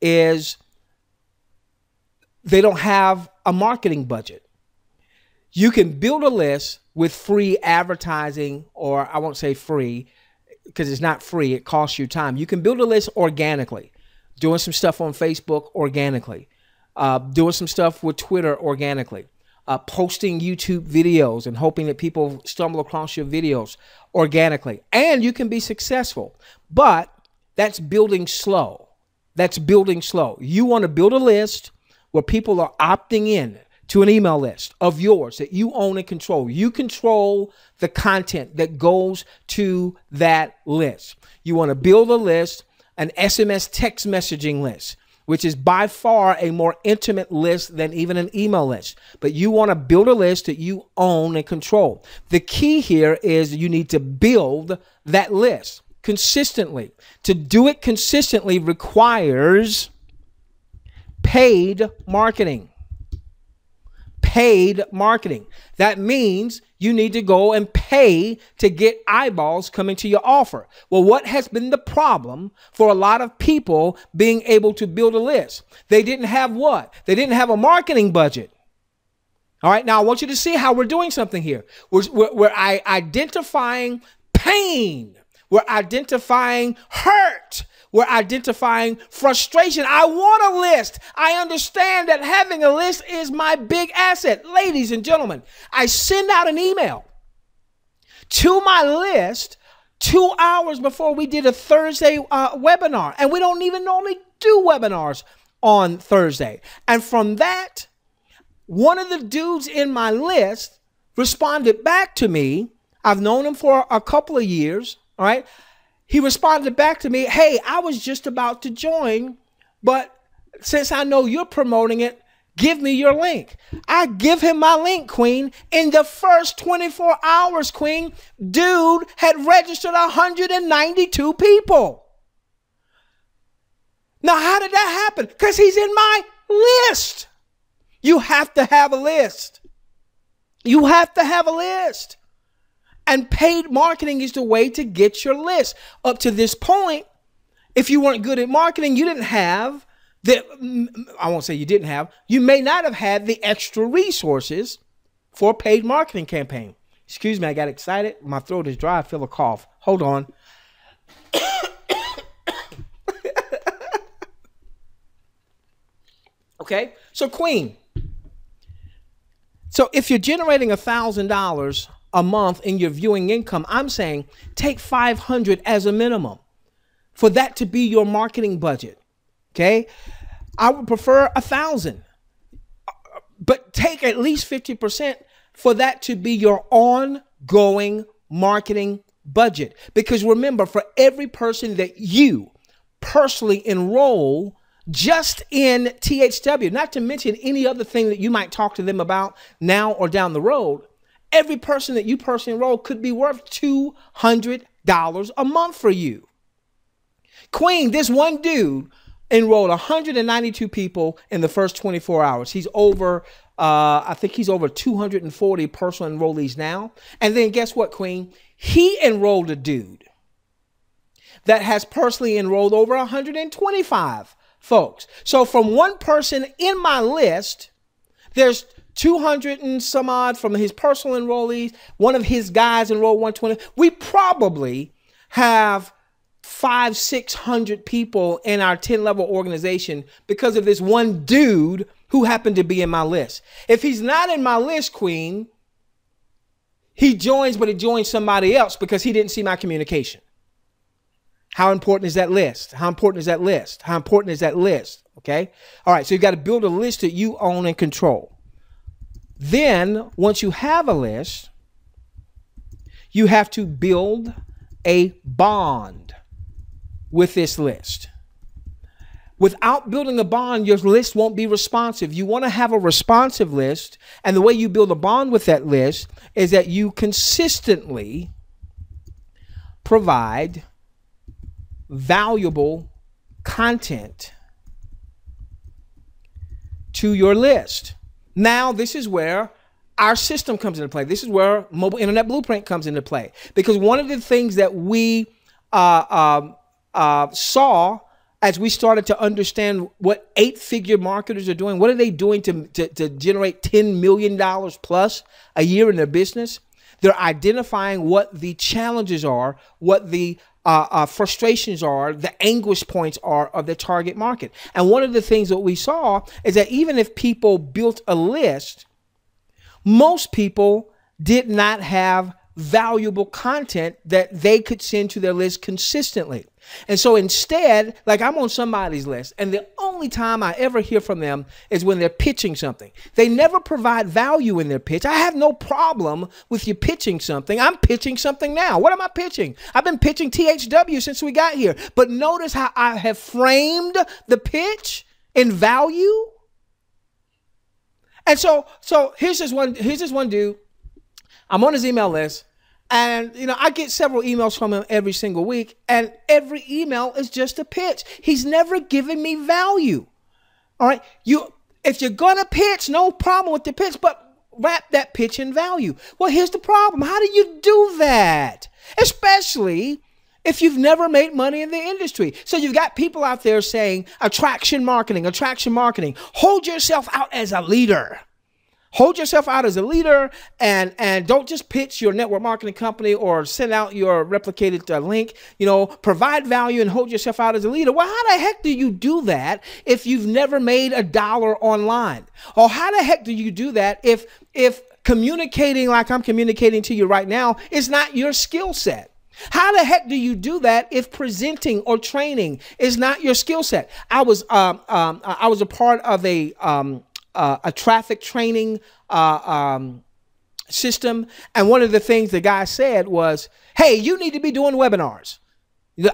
is they don't have a marketing budget. You can build a list with free advertising, or I won't say free because it's not free, it costs you time. You can build a list organically, doing some stuff on Facebook organically, uh, doing some stuff with Twitter organically uh, posting YouTube videos and hoping that people stumble across your videos organically. And you can be successful, but that's building slow. That's building slow. You want to build a list where people are opting in to an email list of yours that you own and control. You control the content that goes to that list. You want to build a list, an SMS text messaging list which is by far a more intimate list than even an email list. But you want to build a list that you own and control. The key here is you need to build that list consistently. To do it consistently requires paid marketing paid marketing. That means you need to go and pay to get eyeballs coming to your offer. Well, what has been the problem for a lot of people being able to build a list? They didn't have what? They didn't have a marketing budget. All right, now I want you to see how we're doing something here. We're, we're, we're identifying pain, we're identifying hurt, we're identifying frustration. I want a list. I understand that having a list is my big asset. Ladies and gentlemen, I send out an email to my list two hours before we did a Thursday uh, webinar. And we don't even normally do webinars on Thursday. And from that, one of the dudes in my list responded back to me. I've known him for a couple of years. All right he responded back to me, Hey, I was just about to join, but since I know you're promoting it, give me your link. I give him my link, Queen. In the first 24 hours, Queen, dude had registered 192 people. Now, how did that happen? Because he's in my list. You have to have a list. You have to have a list. And paid marketing is the way to get your list. Up to this point, if you weren't good at marketing, you didn't have the, I won't say you didn't have, you may not have had the extra resources for a paid marketing campaign. Excuse me, I got excited. My throat is dry. I feel a cough. Hold on. [COUGHS] okay, so Queen. So if you're generating a thousand dollars a month in your viewing income, I'm saying take 500 as a minimum for that to be your marketing budget. Okay. I would prefer a thousand, but take at least 50% for that to be your ongoing marketing budget. Because remember, for every person that you personally enroll just in THW, not to mention any other thing that you might talk to them about now or down the road, every person that you personally enroll could be worth $200 a month for you. Queen, this one dude enrolled 192 people in the first 24 hours. He's over, uh, I think he's over 240 personal enrollees now. And then guess what, Queen? He enrolled a dude that has personally enrolled over 125 folks. So from one person in my list, there's 200 and some odd from his personal enrollees. One of his guys enrolled 120. We probably have five, 600 people in our 10 level organization because of this one dude who happened to be in my list. If he's not in my list, Queen, he joins, but he joins somebody else because he didn't see my communication. How important is that list? How important is that list? How important is that list? Okay. All right. So you've got to build a list that you own and control. Then, once you have a list, you have to build a bond with this list. Without building a bond, your list won't be responsive. You want to have a responsive list, and the way you build a bond with that list is that you consistently provide valuable content to your list. Now, this is where our system comes into play. This is where mobile internet blueprint comes into play because one of the things that we uh, um, uh, saw as we started to understand what eight figure marketers are doing, what are they doing to, to, to generate $10 million plus a year in their business? They're identifying what the challenges are, what the uh, uh, frustrations are, the anguish points are of the target market. And one of the things that we saw is that even if people built a list, most people did not have valuable content that they could send to their list consistently. And so instead, like I'm on somebody's list, and the only time I ever hear from them is when they're pitching something. They never provide value in their pitch. I have no problem with you pitching something. I'm pitching something now. What am I pitching? I've been pitching THW since we got here. But notice how I have framed the pitch in value. And so, so here's this one, here's this one dude. I'm on his email list. And you know, I get several emails from him every single week, and every email is just a pitch. He's never given me value. All right, you if you're gonna pitch, no problem with the pitch, but wrap that pitch in value. Well, here's the problem: how do you do that? Especially if you've never made money in the industry. So you've got people out there saying attraction marketing, attraction marketing. Hold yourself out as a leader hold yourself out as a leader and and don't just pitch your network marketing company or send out your replicated uh, link. You know provide value and hold yourself out as a leader. Well how the heck do you do that if you've never made a dollar online? Or how the heck do you do that if if communicating like i'm communicating to you right now is not your skill set? How the heck do you do that if presenting or training is not your skill set? I was um, um, I was a part of a um, uh, a traffic training uh, um, system. And one of the things the guy said was, hey, you need to be doing webinars.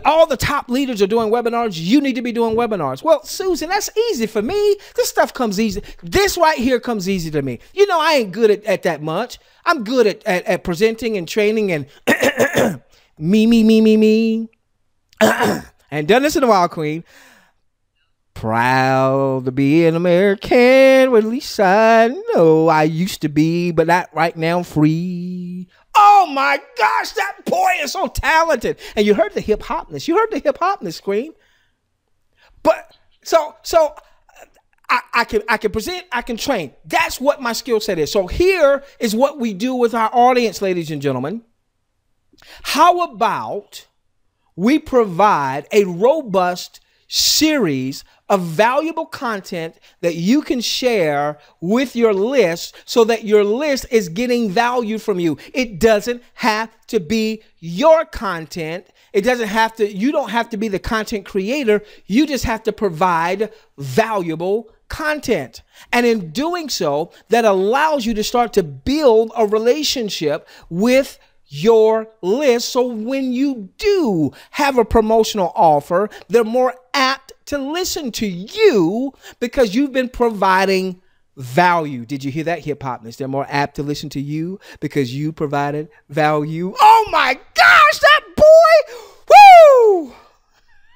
All the top leaders are doing webinars. You need to be doing webinars. Well, Susan, that's easy for me. This stuff comes easy. This right here comes easy to me. You know, I ain't good at, at that much. I'm good at, at, at presenting and training and [COUGHS] me, me, me, me, me. [COUGHS] and done this in a while, Queen. Proud to be an American. Well, at least I know I used to be, but not right now. Free. Oh my gosh, that boy is so talented. And you heard the hip hopness. You heard the hip hopness scream. But so so I, I, can I can present, I can train. That's what my skill set is. So here is what we do with our audience, ladies and gentlemen. How about we provide a robust series of valuable content that you can share with your list so that your list is getting value from you. It doesn't have to be your content. It doesn't have to, you don't have to be the content creator. You just have to provide valuable content. And in doing so, that allows you to start to build a relationship with your list. So when you do have a promotional offer, they're more apt to listen to you because you've been providing value. Did you hear that, hip hopness? They're more apt to listen to you because you provided value. Oh my gosh, that boy! Woo!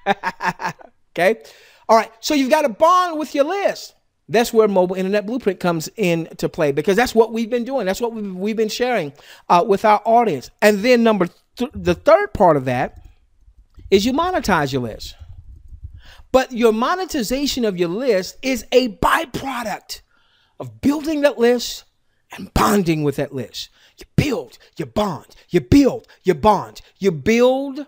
[LAUGHS] okay. All right. So you've got a bond with your list. That's where mobile internet blueprint comes into play because that's what we've been doing. That's what we've, we've been sharing uh, with our audience. And then number th- the third part of that is you monetize your list. But your monetization of your list is a byproduct of building that list and bonding with that list. You build, you bond, you build, you bond, you build,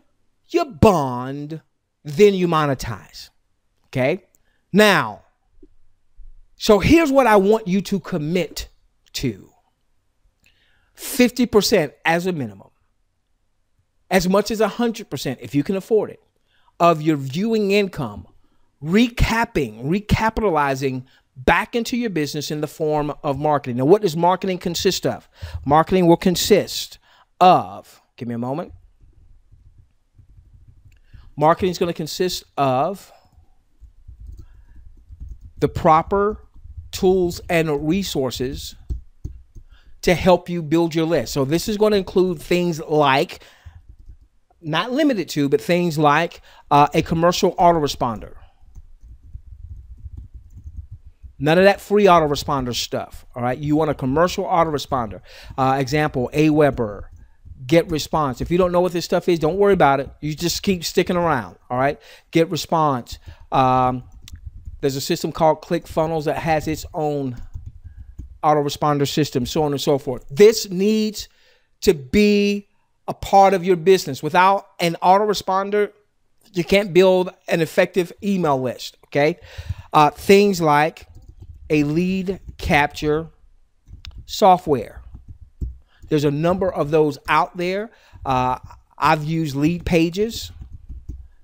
you bond, then you monetize. Okay? Now, so here's what I want you to commit to 50% as a minimum, as much as 100% if you can afford it, of your viewing income, recapping, recapitalizing back into your business in the form of marketing. Now, what does marketing consist of? Marketing will consist of Give me a moment. Marketing is going to consist of the proper tools and resources to help you build your list. So this is going to include things like, not limited to, but things like uh, a commercial autoresponder. None of that free autoresponder stuff. All right. You want a commercial autoresponder. Uh, example, Aweber, Get Response. If you don't know what this stuff is, don't worry about it. You just keep sticking around. All right. Get Response. Um, there's a system called ClickFunnels that has its own autoresponder system, so on and so forth. This needs to be a part of your business. Without an autoresponder, you can't build an effective email list. Okay. Uh, things like a lead capture software. There's a number of those out there. Uh, I've used Leadpages.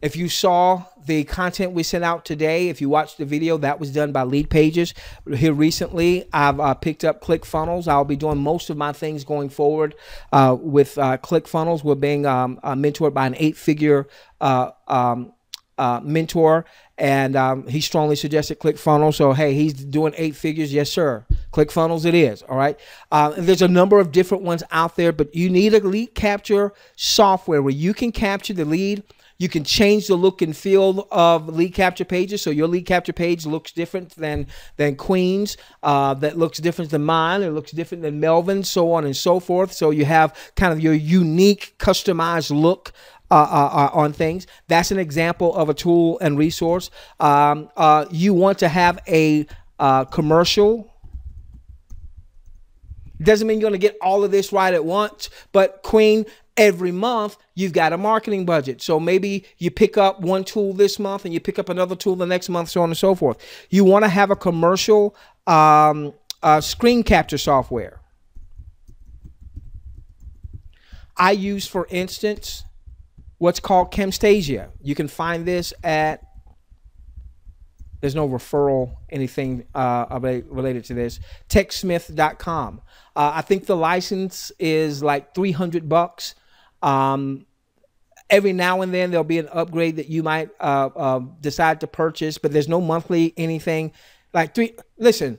If you saw the content we sent out today, if you watched the video, that was done by Leadpages. Here recently, I've uh, picked up ClickFunnels. I'll be doing most of my things going forward uh, with uh, ClickFunnels. We're being um, uh, mentored by an eight-figure uh, um, uh, mentor, and um, he strongly suggested ClickFunnels. So hey, he's doing eight figures. Yes, sir. ClickFunnels, it is. All right. Uh, there's a number of different ones out there, but you need a lead capture software where you can capture the lead. You can change the look and feel of lead capture pages, so your lead capture page looks different than than Queen's. Uh, that looks different than mine. It looks different than Melvin, so on and so forth. So you have kind of your unique, customized look uh, uh, uh, on things. That's an example of a tool and resource. Um, uh, you want to have a uh, commercial. Doesn't mean you're going to get all of this right at once, but Queen, every month you've got a marketing budget. So maybe you pick up one tool this month and you pick up another tool the next month, so on and so forth. You want to have a commercial um, uh, screen capture software. I use, for instance, what's called Camtasia. You can find this at there's no referral anything uh, related to this techsmith.com uh, i think the license is like 300 bucks um, every now and then there'll be an upgrade that you might uh, uh, decide to purchase but there's no monthly anything like three listen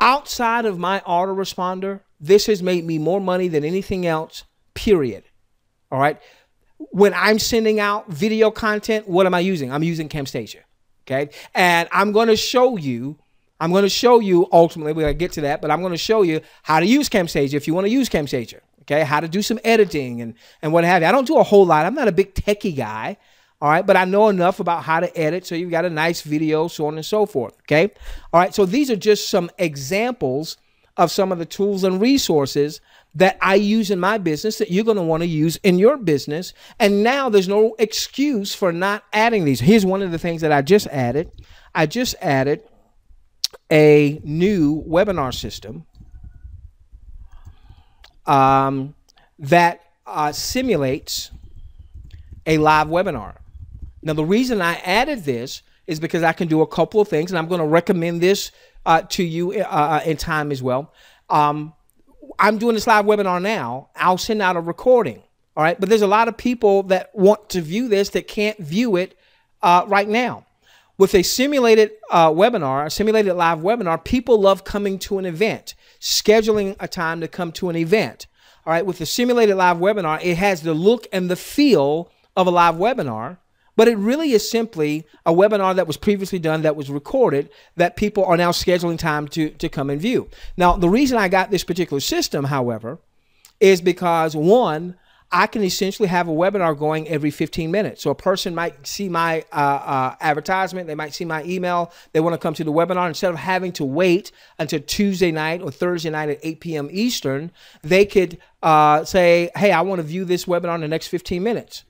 outside of my autoresponder this has made me more money than anything else period all right when I'm sending out video content, what am I using? I'm using Camtasia. Okay. And I'm going to show you, I'm going to show you ultimately, we're going to get to that, but I'm going to show you how to use Camtasia if you want to use Camtasia. Okay. How to do some editing and, and what have you. I don't do a whole lot. I'm not a big techie guy. All right. But I know enough about how to edit. So you've got a nice video, so on and so forth. Okay. All right. So these are just some examples of some of the tools and resources that I use in my business that you're going to want to use in your business. And now there's no excuse for not adding these. Here's one of the things that I just added. I just added a new webinar system um, that uh, simulates a live webinar. Now, the reason I added this is because I can do a couple of things, and I'm going to recommend this uh, to you uh, uh, in time as well. Um, I'm doing this live webinar now. I'll send out a recording. All right. But there's a lot of people that want to view this that can't view it uh, right now. With a simulated uh, webinar, a simulated live webinar, people love coming to an event, scheduling a time to come to an event. All right. With the simulated live webinar, it has the look and the feel of a live webinar. But it really is simply a webinar that was previously done that was recorded that people are now scheduling time to, to come and view. Now, the reason I got this particular system, however, is because one, I can essentially have a webinar going every 15 minutes. So a person might see my uh, uh, advertisement, they might see my email, they want to come to the webinar. Instead of having to wait until Tuesday night or Thursday night at 8 p.m. Eastern, they could uh, say, hey, I want to view this webinar in the next 15 minutes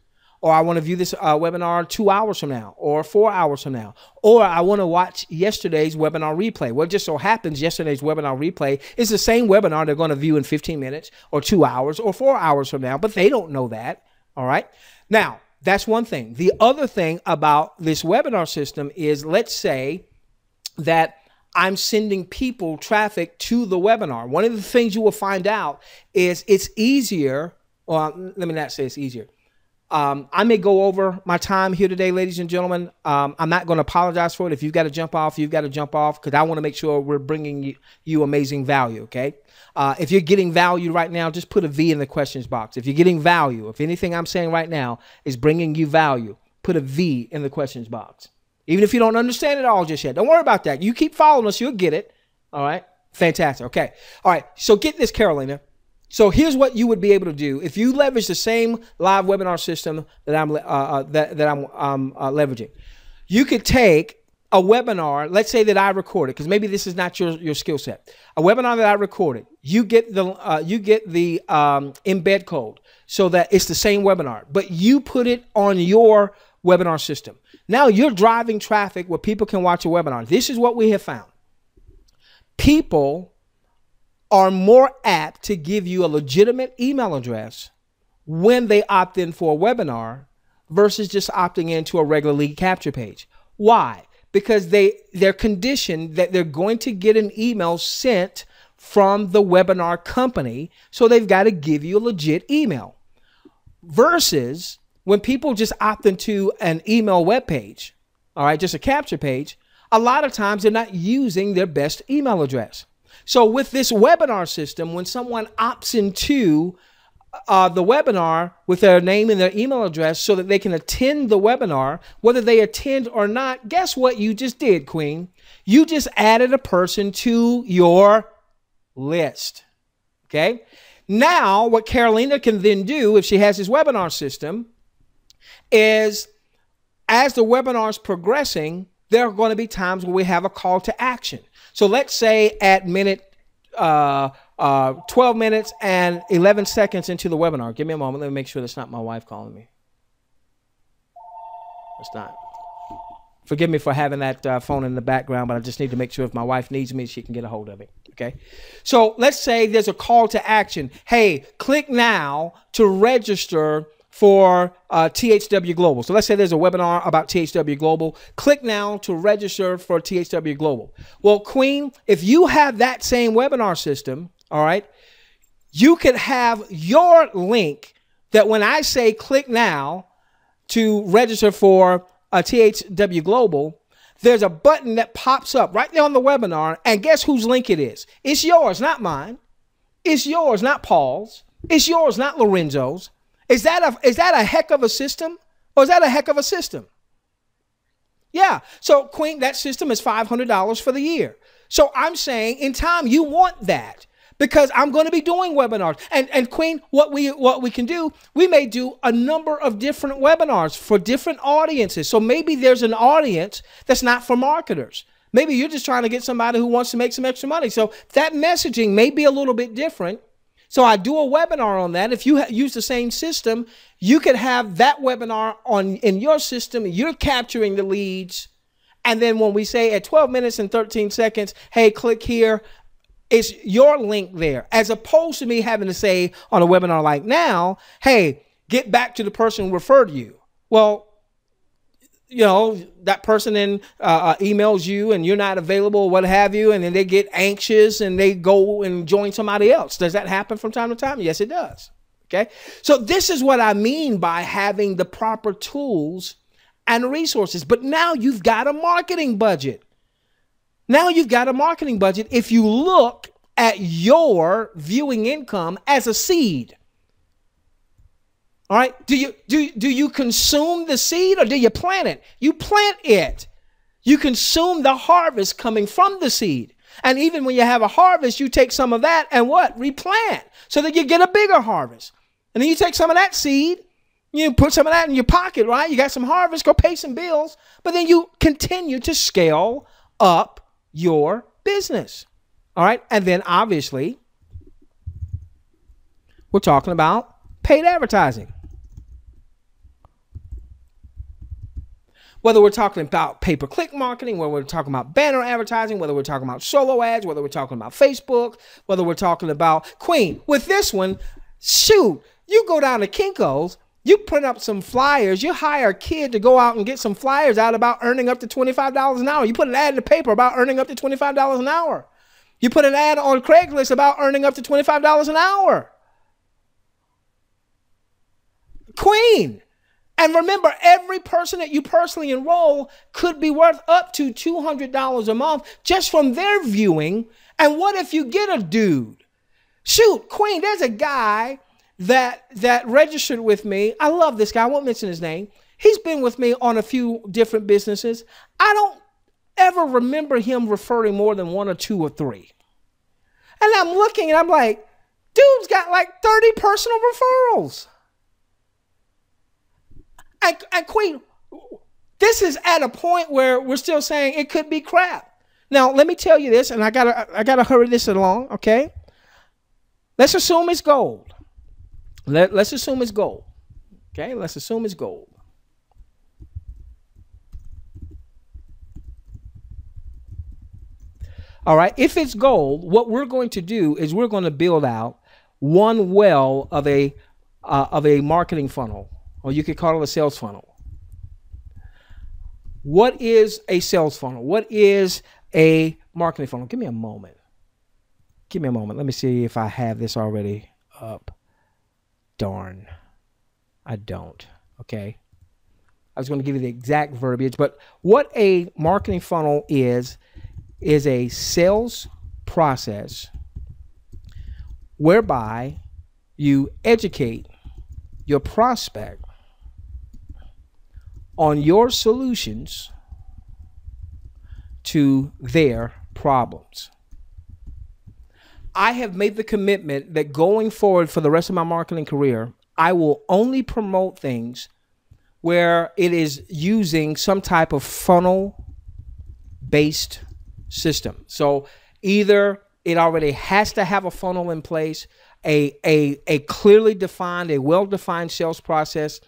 or I want to view this uh, webinar two hours from now or four hours from now, or I want to watch yesterday's webinar replay. Well, just so happens yesterday's webinar replay is the same webinar they're going to view in 15 minutes or two hours or four hours from now, but they don't know that. All right. Now, that's one thing. The other thing about this webinar system is let's say that I'm sending people traffic to the webinar. One of the things you will find out is it's easier Well, let me not say it's easier. Um, I may go over my time here today, ladies and gentlemen. Um, I'm not going to apologize for it. If you've got to jump off, you've got to jump off because I want to make sure we're bringing you, you amazing value. Okay. Uh, if you're getting value right now, just put a V in the questions box. If you're getting value, if anything I'm saying right now is bringing you value, put a V in the questions box. Even if you don't understand it all just yet, don't worry about that. You keep following us, you'll get it. All right. Fantastic. Okay. All right. So get this, Carolina. So here's what you would be able to do if you leverage the same live webinar system that I'm uh, uh, that, that I'm um, uh, leveraging. You could take a webinar. Let's say that I recorded because maybe this is not your your skill set. A webinar that I recorded. You get the uh, you get the um, embed code so that it's the same webinar, but you put it on your webinar system. Now you're driving traffic where people can watch a webinar. This is what we have found. People are more apt to give you a legitimate email address when they opt in for a webinar versus just opting into a regular lead capture page. Why? Because they they're conditioned that they're going to get an email sent from the webinar company, so they've got to give you a legit email. Versus when people just opt into an email web page, all right, just a capture page, a lot of times they're not using their best email address. So with this webinar system, when someone opts into uh, the webinar with their name and their email address so that they can attend the webinar, whether they attend or not, guess what you just did, Queen? You just added a person to your list. Okay? Now, what Carolina can then do if she has this webinar system is as the webinar is progressing, there are going to be times where we have a call to action. So let's say at minute uh, uh, 12 minutes and 11 seconds into the webinar. Give me a moment. Let me make sure that's not my wife calling me. It's not. Forgive me for having that uh, phone in the background, but I just need to make sure if my wife needs me, she can get a hold of me. Okay. So let's say there's a call to action. Hey, click now to register for uh, THW Global. So let's say there's a webinar about THW Global. Click now to register for THW Global. Well, Queen, if you have that same webinar system, all right, you could have your link that when I say click now to register for a THW Global, there's a button that pops up right there on the webinar. And guess whose link it is? It's yours, not mine. It's yours, not Paul's. It's yours, not Lorenzo's. Is that a is that a heck of a system? Or is that a heck of a system? Yeah. So Queen, that system is $500 for the year. So I'm saying in time you want that because I'm going to be doing webinars. And and Queen, what we what we can do, we may do a number of different webinars for different audiences. So maybe there's an audience that's not for marketers. Maybe you're just trying to get somebody who wants to make some extra money. So that messaging may be a little bit different so I do a webinar on that. If you use the same system, you could have that webinar on in your system. You're capturing the leads. And then when we say at 12 minutes and 13 seconds, hey, click here, it's your link there. As opposed to me having to say on a webinar like now, hey, get back to the person who referred you. Well, you know that person then uh, uh, emails you and you're not available what have you and then they get anxious and they go and join somebody else. Does that happen from time to time? Yes it does. Okay? So this is what i mean by having the proper tools and resources. But now you've got a marketing budget. Now you've got a marketing budget if you look at your viewing income as a seed all right. Do you do do you consume the seed or do you plant it? You plant it. You consume the harvest coming from the seed. And even when you have a harvest, you take some of that and what? Replant so that you get a bigger harvest. And then you take some of that seed, you put some of that in your pocket, right? You got some harvest, go pay some bills, but then you continue to scale up your business. All right. And then obviously, we're talking about paid advertising. Whether we're talking about pay per click marketing, whether we're talking about banner advertising, whether we're talking about solo ads, whether we're talking about Facebook, whether we're talking about Queen. With this one, shoot, you go down to Kinko's, you print up some flyers, you hire a kid to go out and get some flyers out about earning up to $25 an hour. You put an ad in the paper about earning up to $25 an hour. You put an ad on Craigslist about earning up to $25 an hour. Queen. And remember, every person that you personally enroll could be worth up to $200 a month just from their viewing. And what if you get a dude? Shoot, Queen, there's a guy that that registered with me. I love this guy. I won't mention his name. He's been with me on a few different businesses. I don't ever remember him referring more than one or two or three. And I'm looking and I'm like, dude's got like 30 personal referrals. And, and Queen, this is at a point where we're still saying it could be crap. Now, let me tell you this, and I gotta I gotta hurry this along, okay? Let's assume it's gold. Let, let's assume it's gold. Okay, let's assume it's gold. All right, if it's gold, what we're going to do is we're going to build out one well of a uh, of a marketing funnel, or you could call it a sales funnel. What is a sales funnel? What is a marketing funnel? Give me a moment. Give me a moment. Let me see if I have this already up. Darn. I don't. Okay. I was going to give you the exact verbiage, but what a marketing funnel is, is a sales process whereby you educate your prospect on your solutions to their problems. I have made the commitment that going forward for the rest of my marketing career, I will only promote things where it is using some type of funnel based system. So either it already has to have a funnel in place, a, a, a clearly defined, a well defined sales process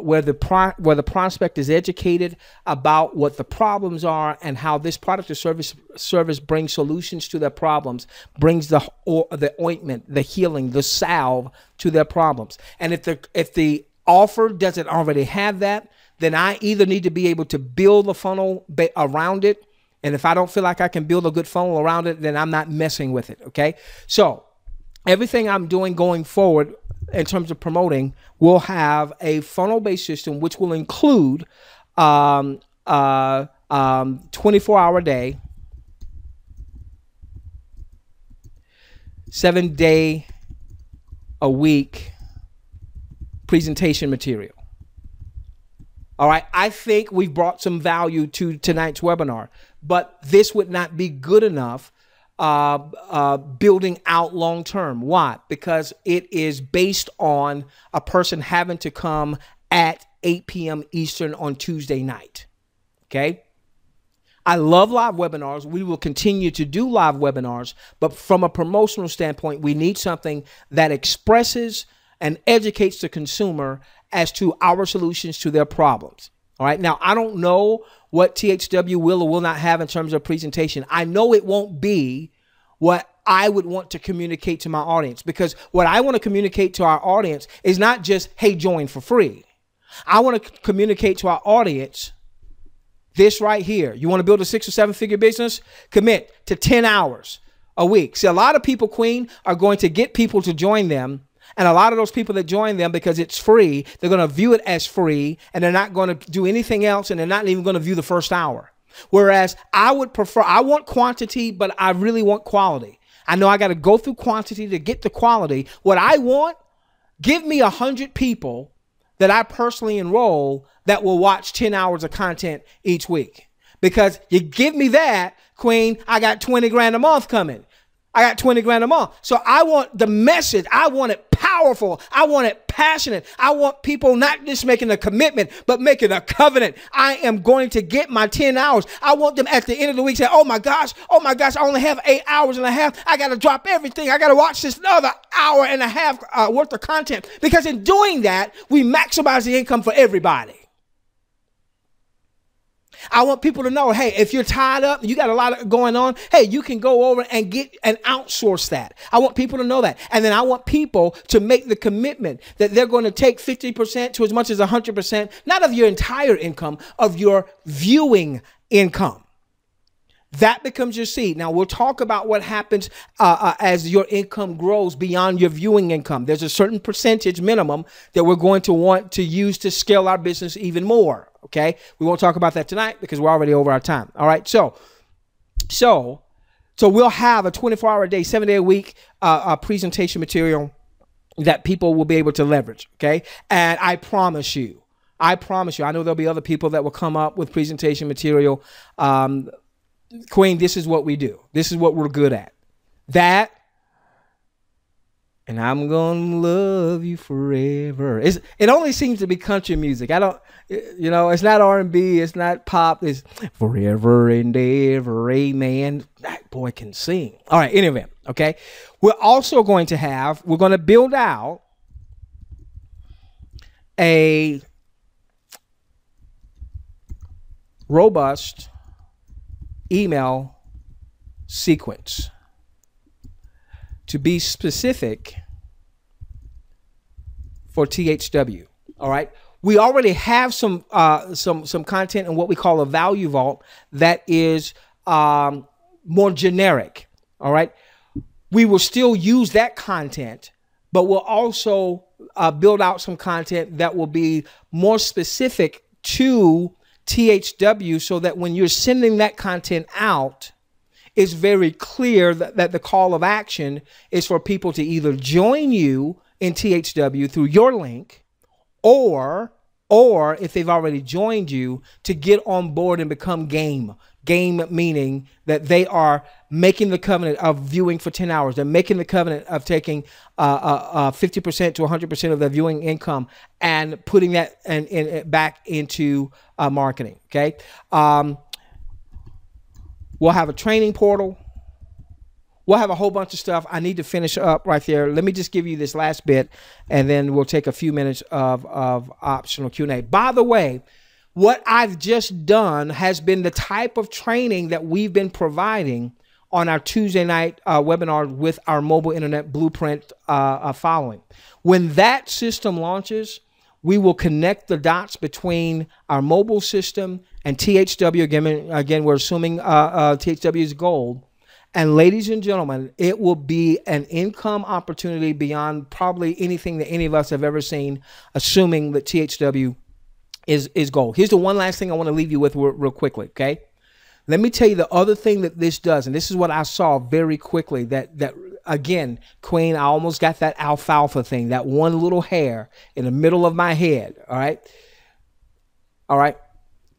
where the pro- where the prospect is educated about what the problems are and how this product or service service brings solutions to their problems, brings the or the ointment, the healing, the salve to their problems. And if the if the offer doesn't already have that, then I either need to be able to build a funnel around it, and if I don't feel like I can build a good funnel around it, then I'm not messing with it. Okay, so everything I'm doing going forward in terms of promoting will have a funnel based system which will include um, uh, um, 24 hour day, seven day a week presentation material. All right, I think we've brought some value to tonight's webinar, but this would not be good enough uh, uh, building out long term. Why? Because it is based on a person having to come at 8 p.m. Eastern on Tuesday night. Okay. I love live webinars. We will continue to do live webinars, but from a promotional standpoint, we need something that expresses and educates the consumer as to our solutions to their problems. All right. Now, I don't know what THW will or will not have in terms of presentation. I know it won't be what I would want to communicate to my audience because what I want to communicate to our audience is not just, hey, join for free. I want to communicate to our audience this right here. You want to build a six or seven figure business? Commit to 10 hours a week. See, a lot of people, Queen, are going to get people to join them and a lot of those people that join them because it's free, they're going to view it as free and they're not going to do anything else and they're not even going to view the first hour. Whereas I would prefer, I want quantity, but I really want quality. I know I got to go through quantity to get the quality. What I want, give me a hundred people that I personally enroll that will watch 10 hours of content each week. Because you give me that, Queen, I got 20 grand a month coming. I got 20 grand a month. So I want the message. I want it powerful. I want it passionate. I want people not just making a commitment, but making a covenant. I am going to get my 10 hours. I want them at the end of the week say, oh my gosh, oh my gosh, I only have eight hours and a half. I got to drop everything. I got to watch this another hour and a half uh, worth of content. Because in doing that, we maximize the income for everybody. I want people to know, hey, if you're tied up, you got a lot going on, hey, you can go over and get and outsource that. I want people to know that. And then I want people to make the commitment that they're going to take 50% to as much as 100%, not of your entire income, of your viewing income. That becomes your seed. Now we'll talk about what happens uh, uh, as your income grows beyond your viewing income. There's a certain percentage minimum that we're going to want to use to scale our business even more. Okay, we won't talk about that tonight because we're already over our time. All right, so so so we'll have a 24 hour a day, seven day a week uh, uh, presentation material that people will be able to leverage. Okay, and I promise you. I promise you, I know there'll be other people that will come up with presentation material. Um, Queen, this is what we do. This is what we're good at. That and I'm gonna love you forever. It's, it only seems to be country music. I don't, you know, it's not R and B, it's not pop. It's forever and ever, amen. That boy can sing. All right, anyway, okay. We're also going to have, we're going to build out a robust email sequence. To be specific for THW, all right? We already have some uh, some some content in what we call a value vault that is um, more generic, all right? We will still use that content, but we'll also uh, build out some content that will be more specific to THW so that when you're sending that content out, it's very clear that, that the call of action is for people to either join you in THW through your link or or if they've already joined you to get on board and become game game meaning that they are making the covenant of viewing for 10 hours they're making the covenant of taking uh, uh, uh, 50% to 100% of their viewing income and putting that and, and back into uh, marketing okay um, we'll have a training portal we'll have a whole bunch of stuff. I need to finish up right there. Let me just give you this last bit, and then we'll take a few minutes of, of optional Q&A. By the way, what I've just done has been the type of training that we've been providing on our Tuesday night uh, webinar with our mobile internet blueprint uh, uh, following. When that system launches, we will connect the dots between our mobile system and THW. Again, again we're assuming uh, uh, THW is gold. And ladies and gentlemen, it will be an income opportunity beyond probably anything that any of us have ever seen, assuming that THW is is gold. Here's the one last thing I want to leave you with real, real quickly, okay? Let me tell you the other thing that this does, and this is what I saw very quickly that that again, Queen, I almost got that alfalfa thing, that one little hair in the middle of my head. All right. All right.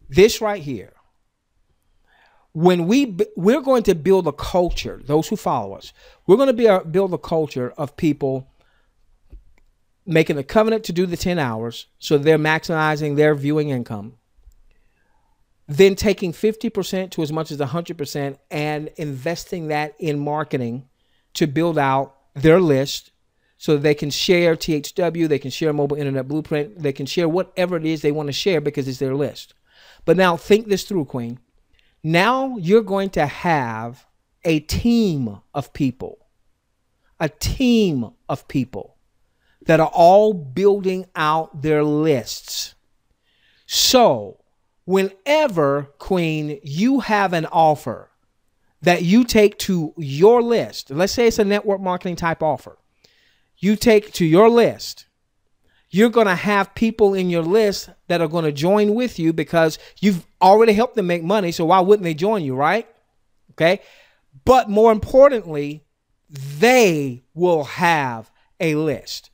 This right here. When we we're going to build a culture, those who follow us, we're going to be a, build a culture of people making a covenant to do the 10 hours so they're maximizing their viewing income then taking 50% to as much as 100% and investing that in marketing to build out their list so they can share THW, they can share mobile internet blueprint, they can share whatever it is they want to share because it's their list. But now think this through, Queen. Now you're going to have a team of people, a team of people that are all building out their lists. So, whenever, Queen, you have an offer that you take to your list, let's say it's a network marketing type offer, you take to your list, you're going to have people in your list that are going to join with you because you've already helped them make money. So, why wouldn't they join you, right? Okay. But more importantly, they will have a list.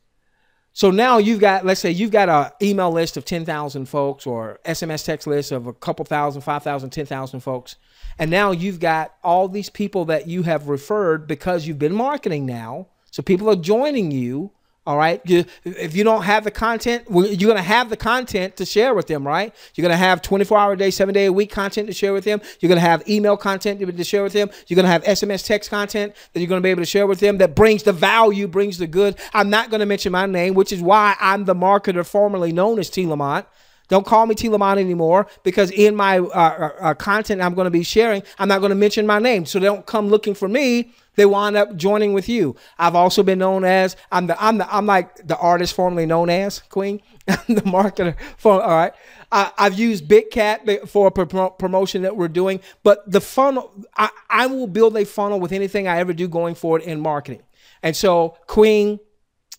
So now you've got, let's say you've got an email list of 10,000 folks or SMS text list of a couple thousand, 5,000, 10,000 folks. And now you've got all these people that you have referred because you've been marketing now. So people are joining you all right. If you don't have the content, you're going to have the content to share with them, right? You're going to have 24 hour a day, seven day a week content to share with them. You're going to have email content to share with them. You're going to have SMS text content that you're going to be able to share with them that brings the value, brings the good. I'm not going to mention my name, which is why I'm the marketer formerly known as T. Lamont. Don't call me T. Lamont anymore because in my uh, uh, uh content I'm going to be sharing, I'm not going to mention my name. So don't come looking for me they wind up joining with you. I've also been known as I'm the I'm the I'm like the artist formerly known as Queen. [LAUGHS] The marketer for all right. I, have used Big Cat for a pro- promotion that we're doing, but the funnel I, I will build a funnel with anything I ever do going forward in marketing. And so Queen,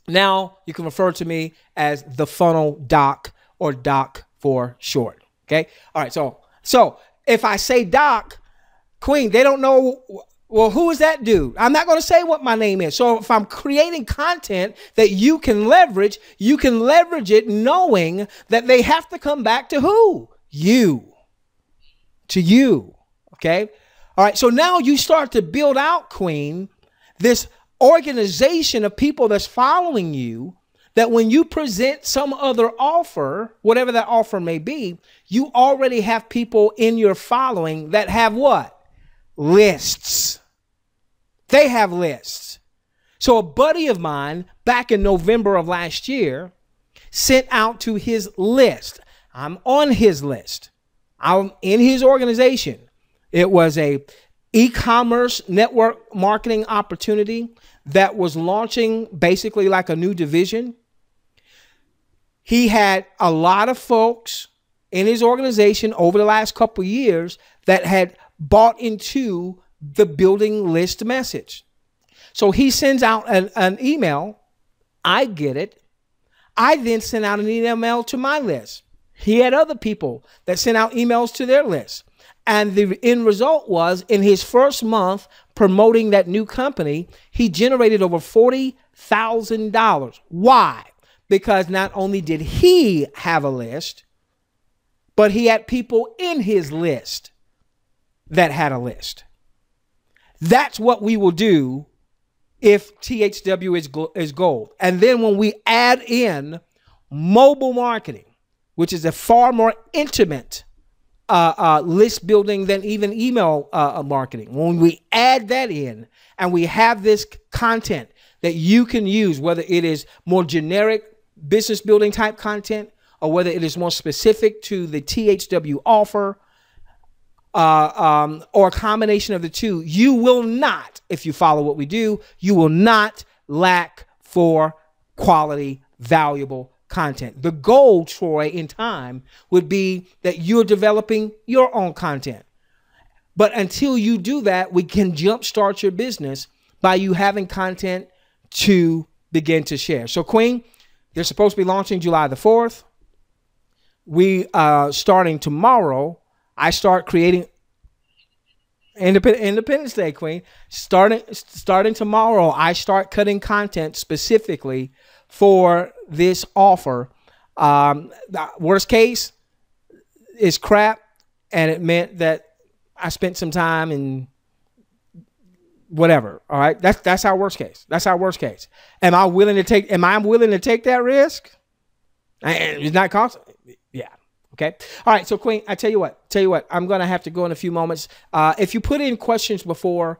now you can refer to me as the funnel doc or doc for short. Okay. All right. So so if I say doc, Queen, they don't know well, who is that dude? I'm not going to say what my name is. So if I'm creating content that you can leverage, you can leverage it knowing that they have to come back to who? You. To you. Okay? All right. So now you start to build out, Queen, this organization of people that's following you that when you present some other offer, whatever that offer may be, you already have people in your following that have what? Lists. They have lists. So a buddy of mine back in November of last year sent out to his list. I'm on his list. I'm in his organization. It was a e-commerce network marketing opportunity that was launching basically like a new division. He had a lot of folks in his organization over the last couple years that had bought into the building list message. So he sends out an, an email. I get it. I then send out an email to my list. He had other people that sent out emails to their list. And the end result was in his first month promoting that new company, he generated over $40,000. Why? Because not only did he have a list, but he had people in his list that had a list. That's what we will do if THW is, is gold. And then when we add in mobile marketing, which is a far more intimate uh, uh, list building than even email uh, uh marketing, when we add that in and we have this content that you can use, whether it is more generic business building type content or whether it is more specific to the THW offer uh, um, or a combination of the two, you will not, if you follow what we do, you will not lack for quality, valuable content. The goal, Troy, in time would be that you're developing your own content. But until you do that, we can jumpstart your business by you having content to begin to share. So, Queen, they're supposed to be launching July the 4th. We uh starting tomorrow I start creating Independence Day, Queen. Starting starting tomorrow, I start cutting content specifically for this offer. Um, the worst case is crap, and it meant that I spent some time and whatever. All right, that's that's our worst case. That's our worst case. Am I willing to take? Am I willing to take that risk? And it's not cost. Okay. All right. So, Queen, I tell you what. Tell you what. I'm gonna have to go in a few moments. Uh, if you put in questions before,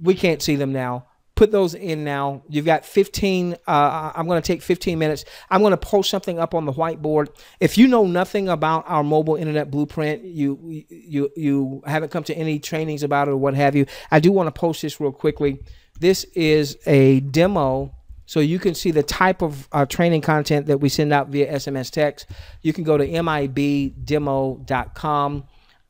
we can't see them now. Put those in now. You've got 15. Uh, I'm going to take 15 minutes. I'm going to post something up on the whiteboard. If you know nothing about our mobile internet blueprint, you you you haven't come to any trainings about it or what have you. I do want to post this real quickly. This is a demo so you can see the type of uh, training content that we send out via SMS text. You can go to mibdemo.com.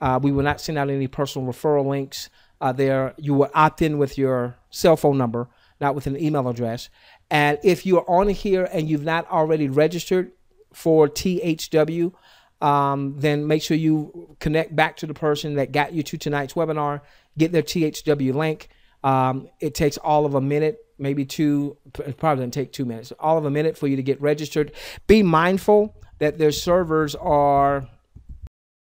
Uh, we will not send out any personal referral links uh, there. You will opt in with your cell phone number, not with an email address. And if you are on here and you've not already registered for THW, um, then make sure you connect back to the person that got you to tonight's webinar, get their THW link. Um, it takes all of a minute maybe two, it probably doesn't take two minutes, all of a minute for you to get registered. Be mindful that their servers are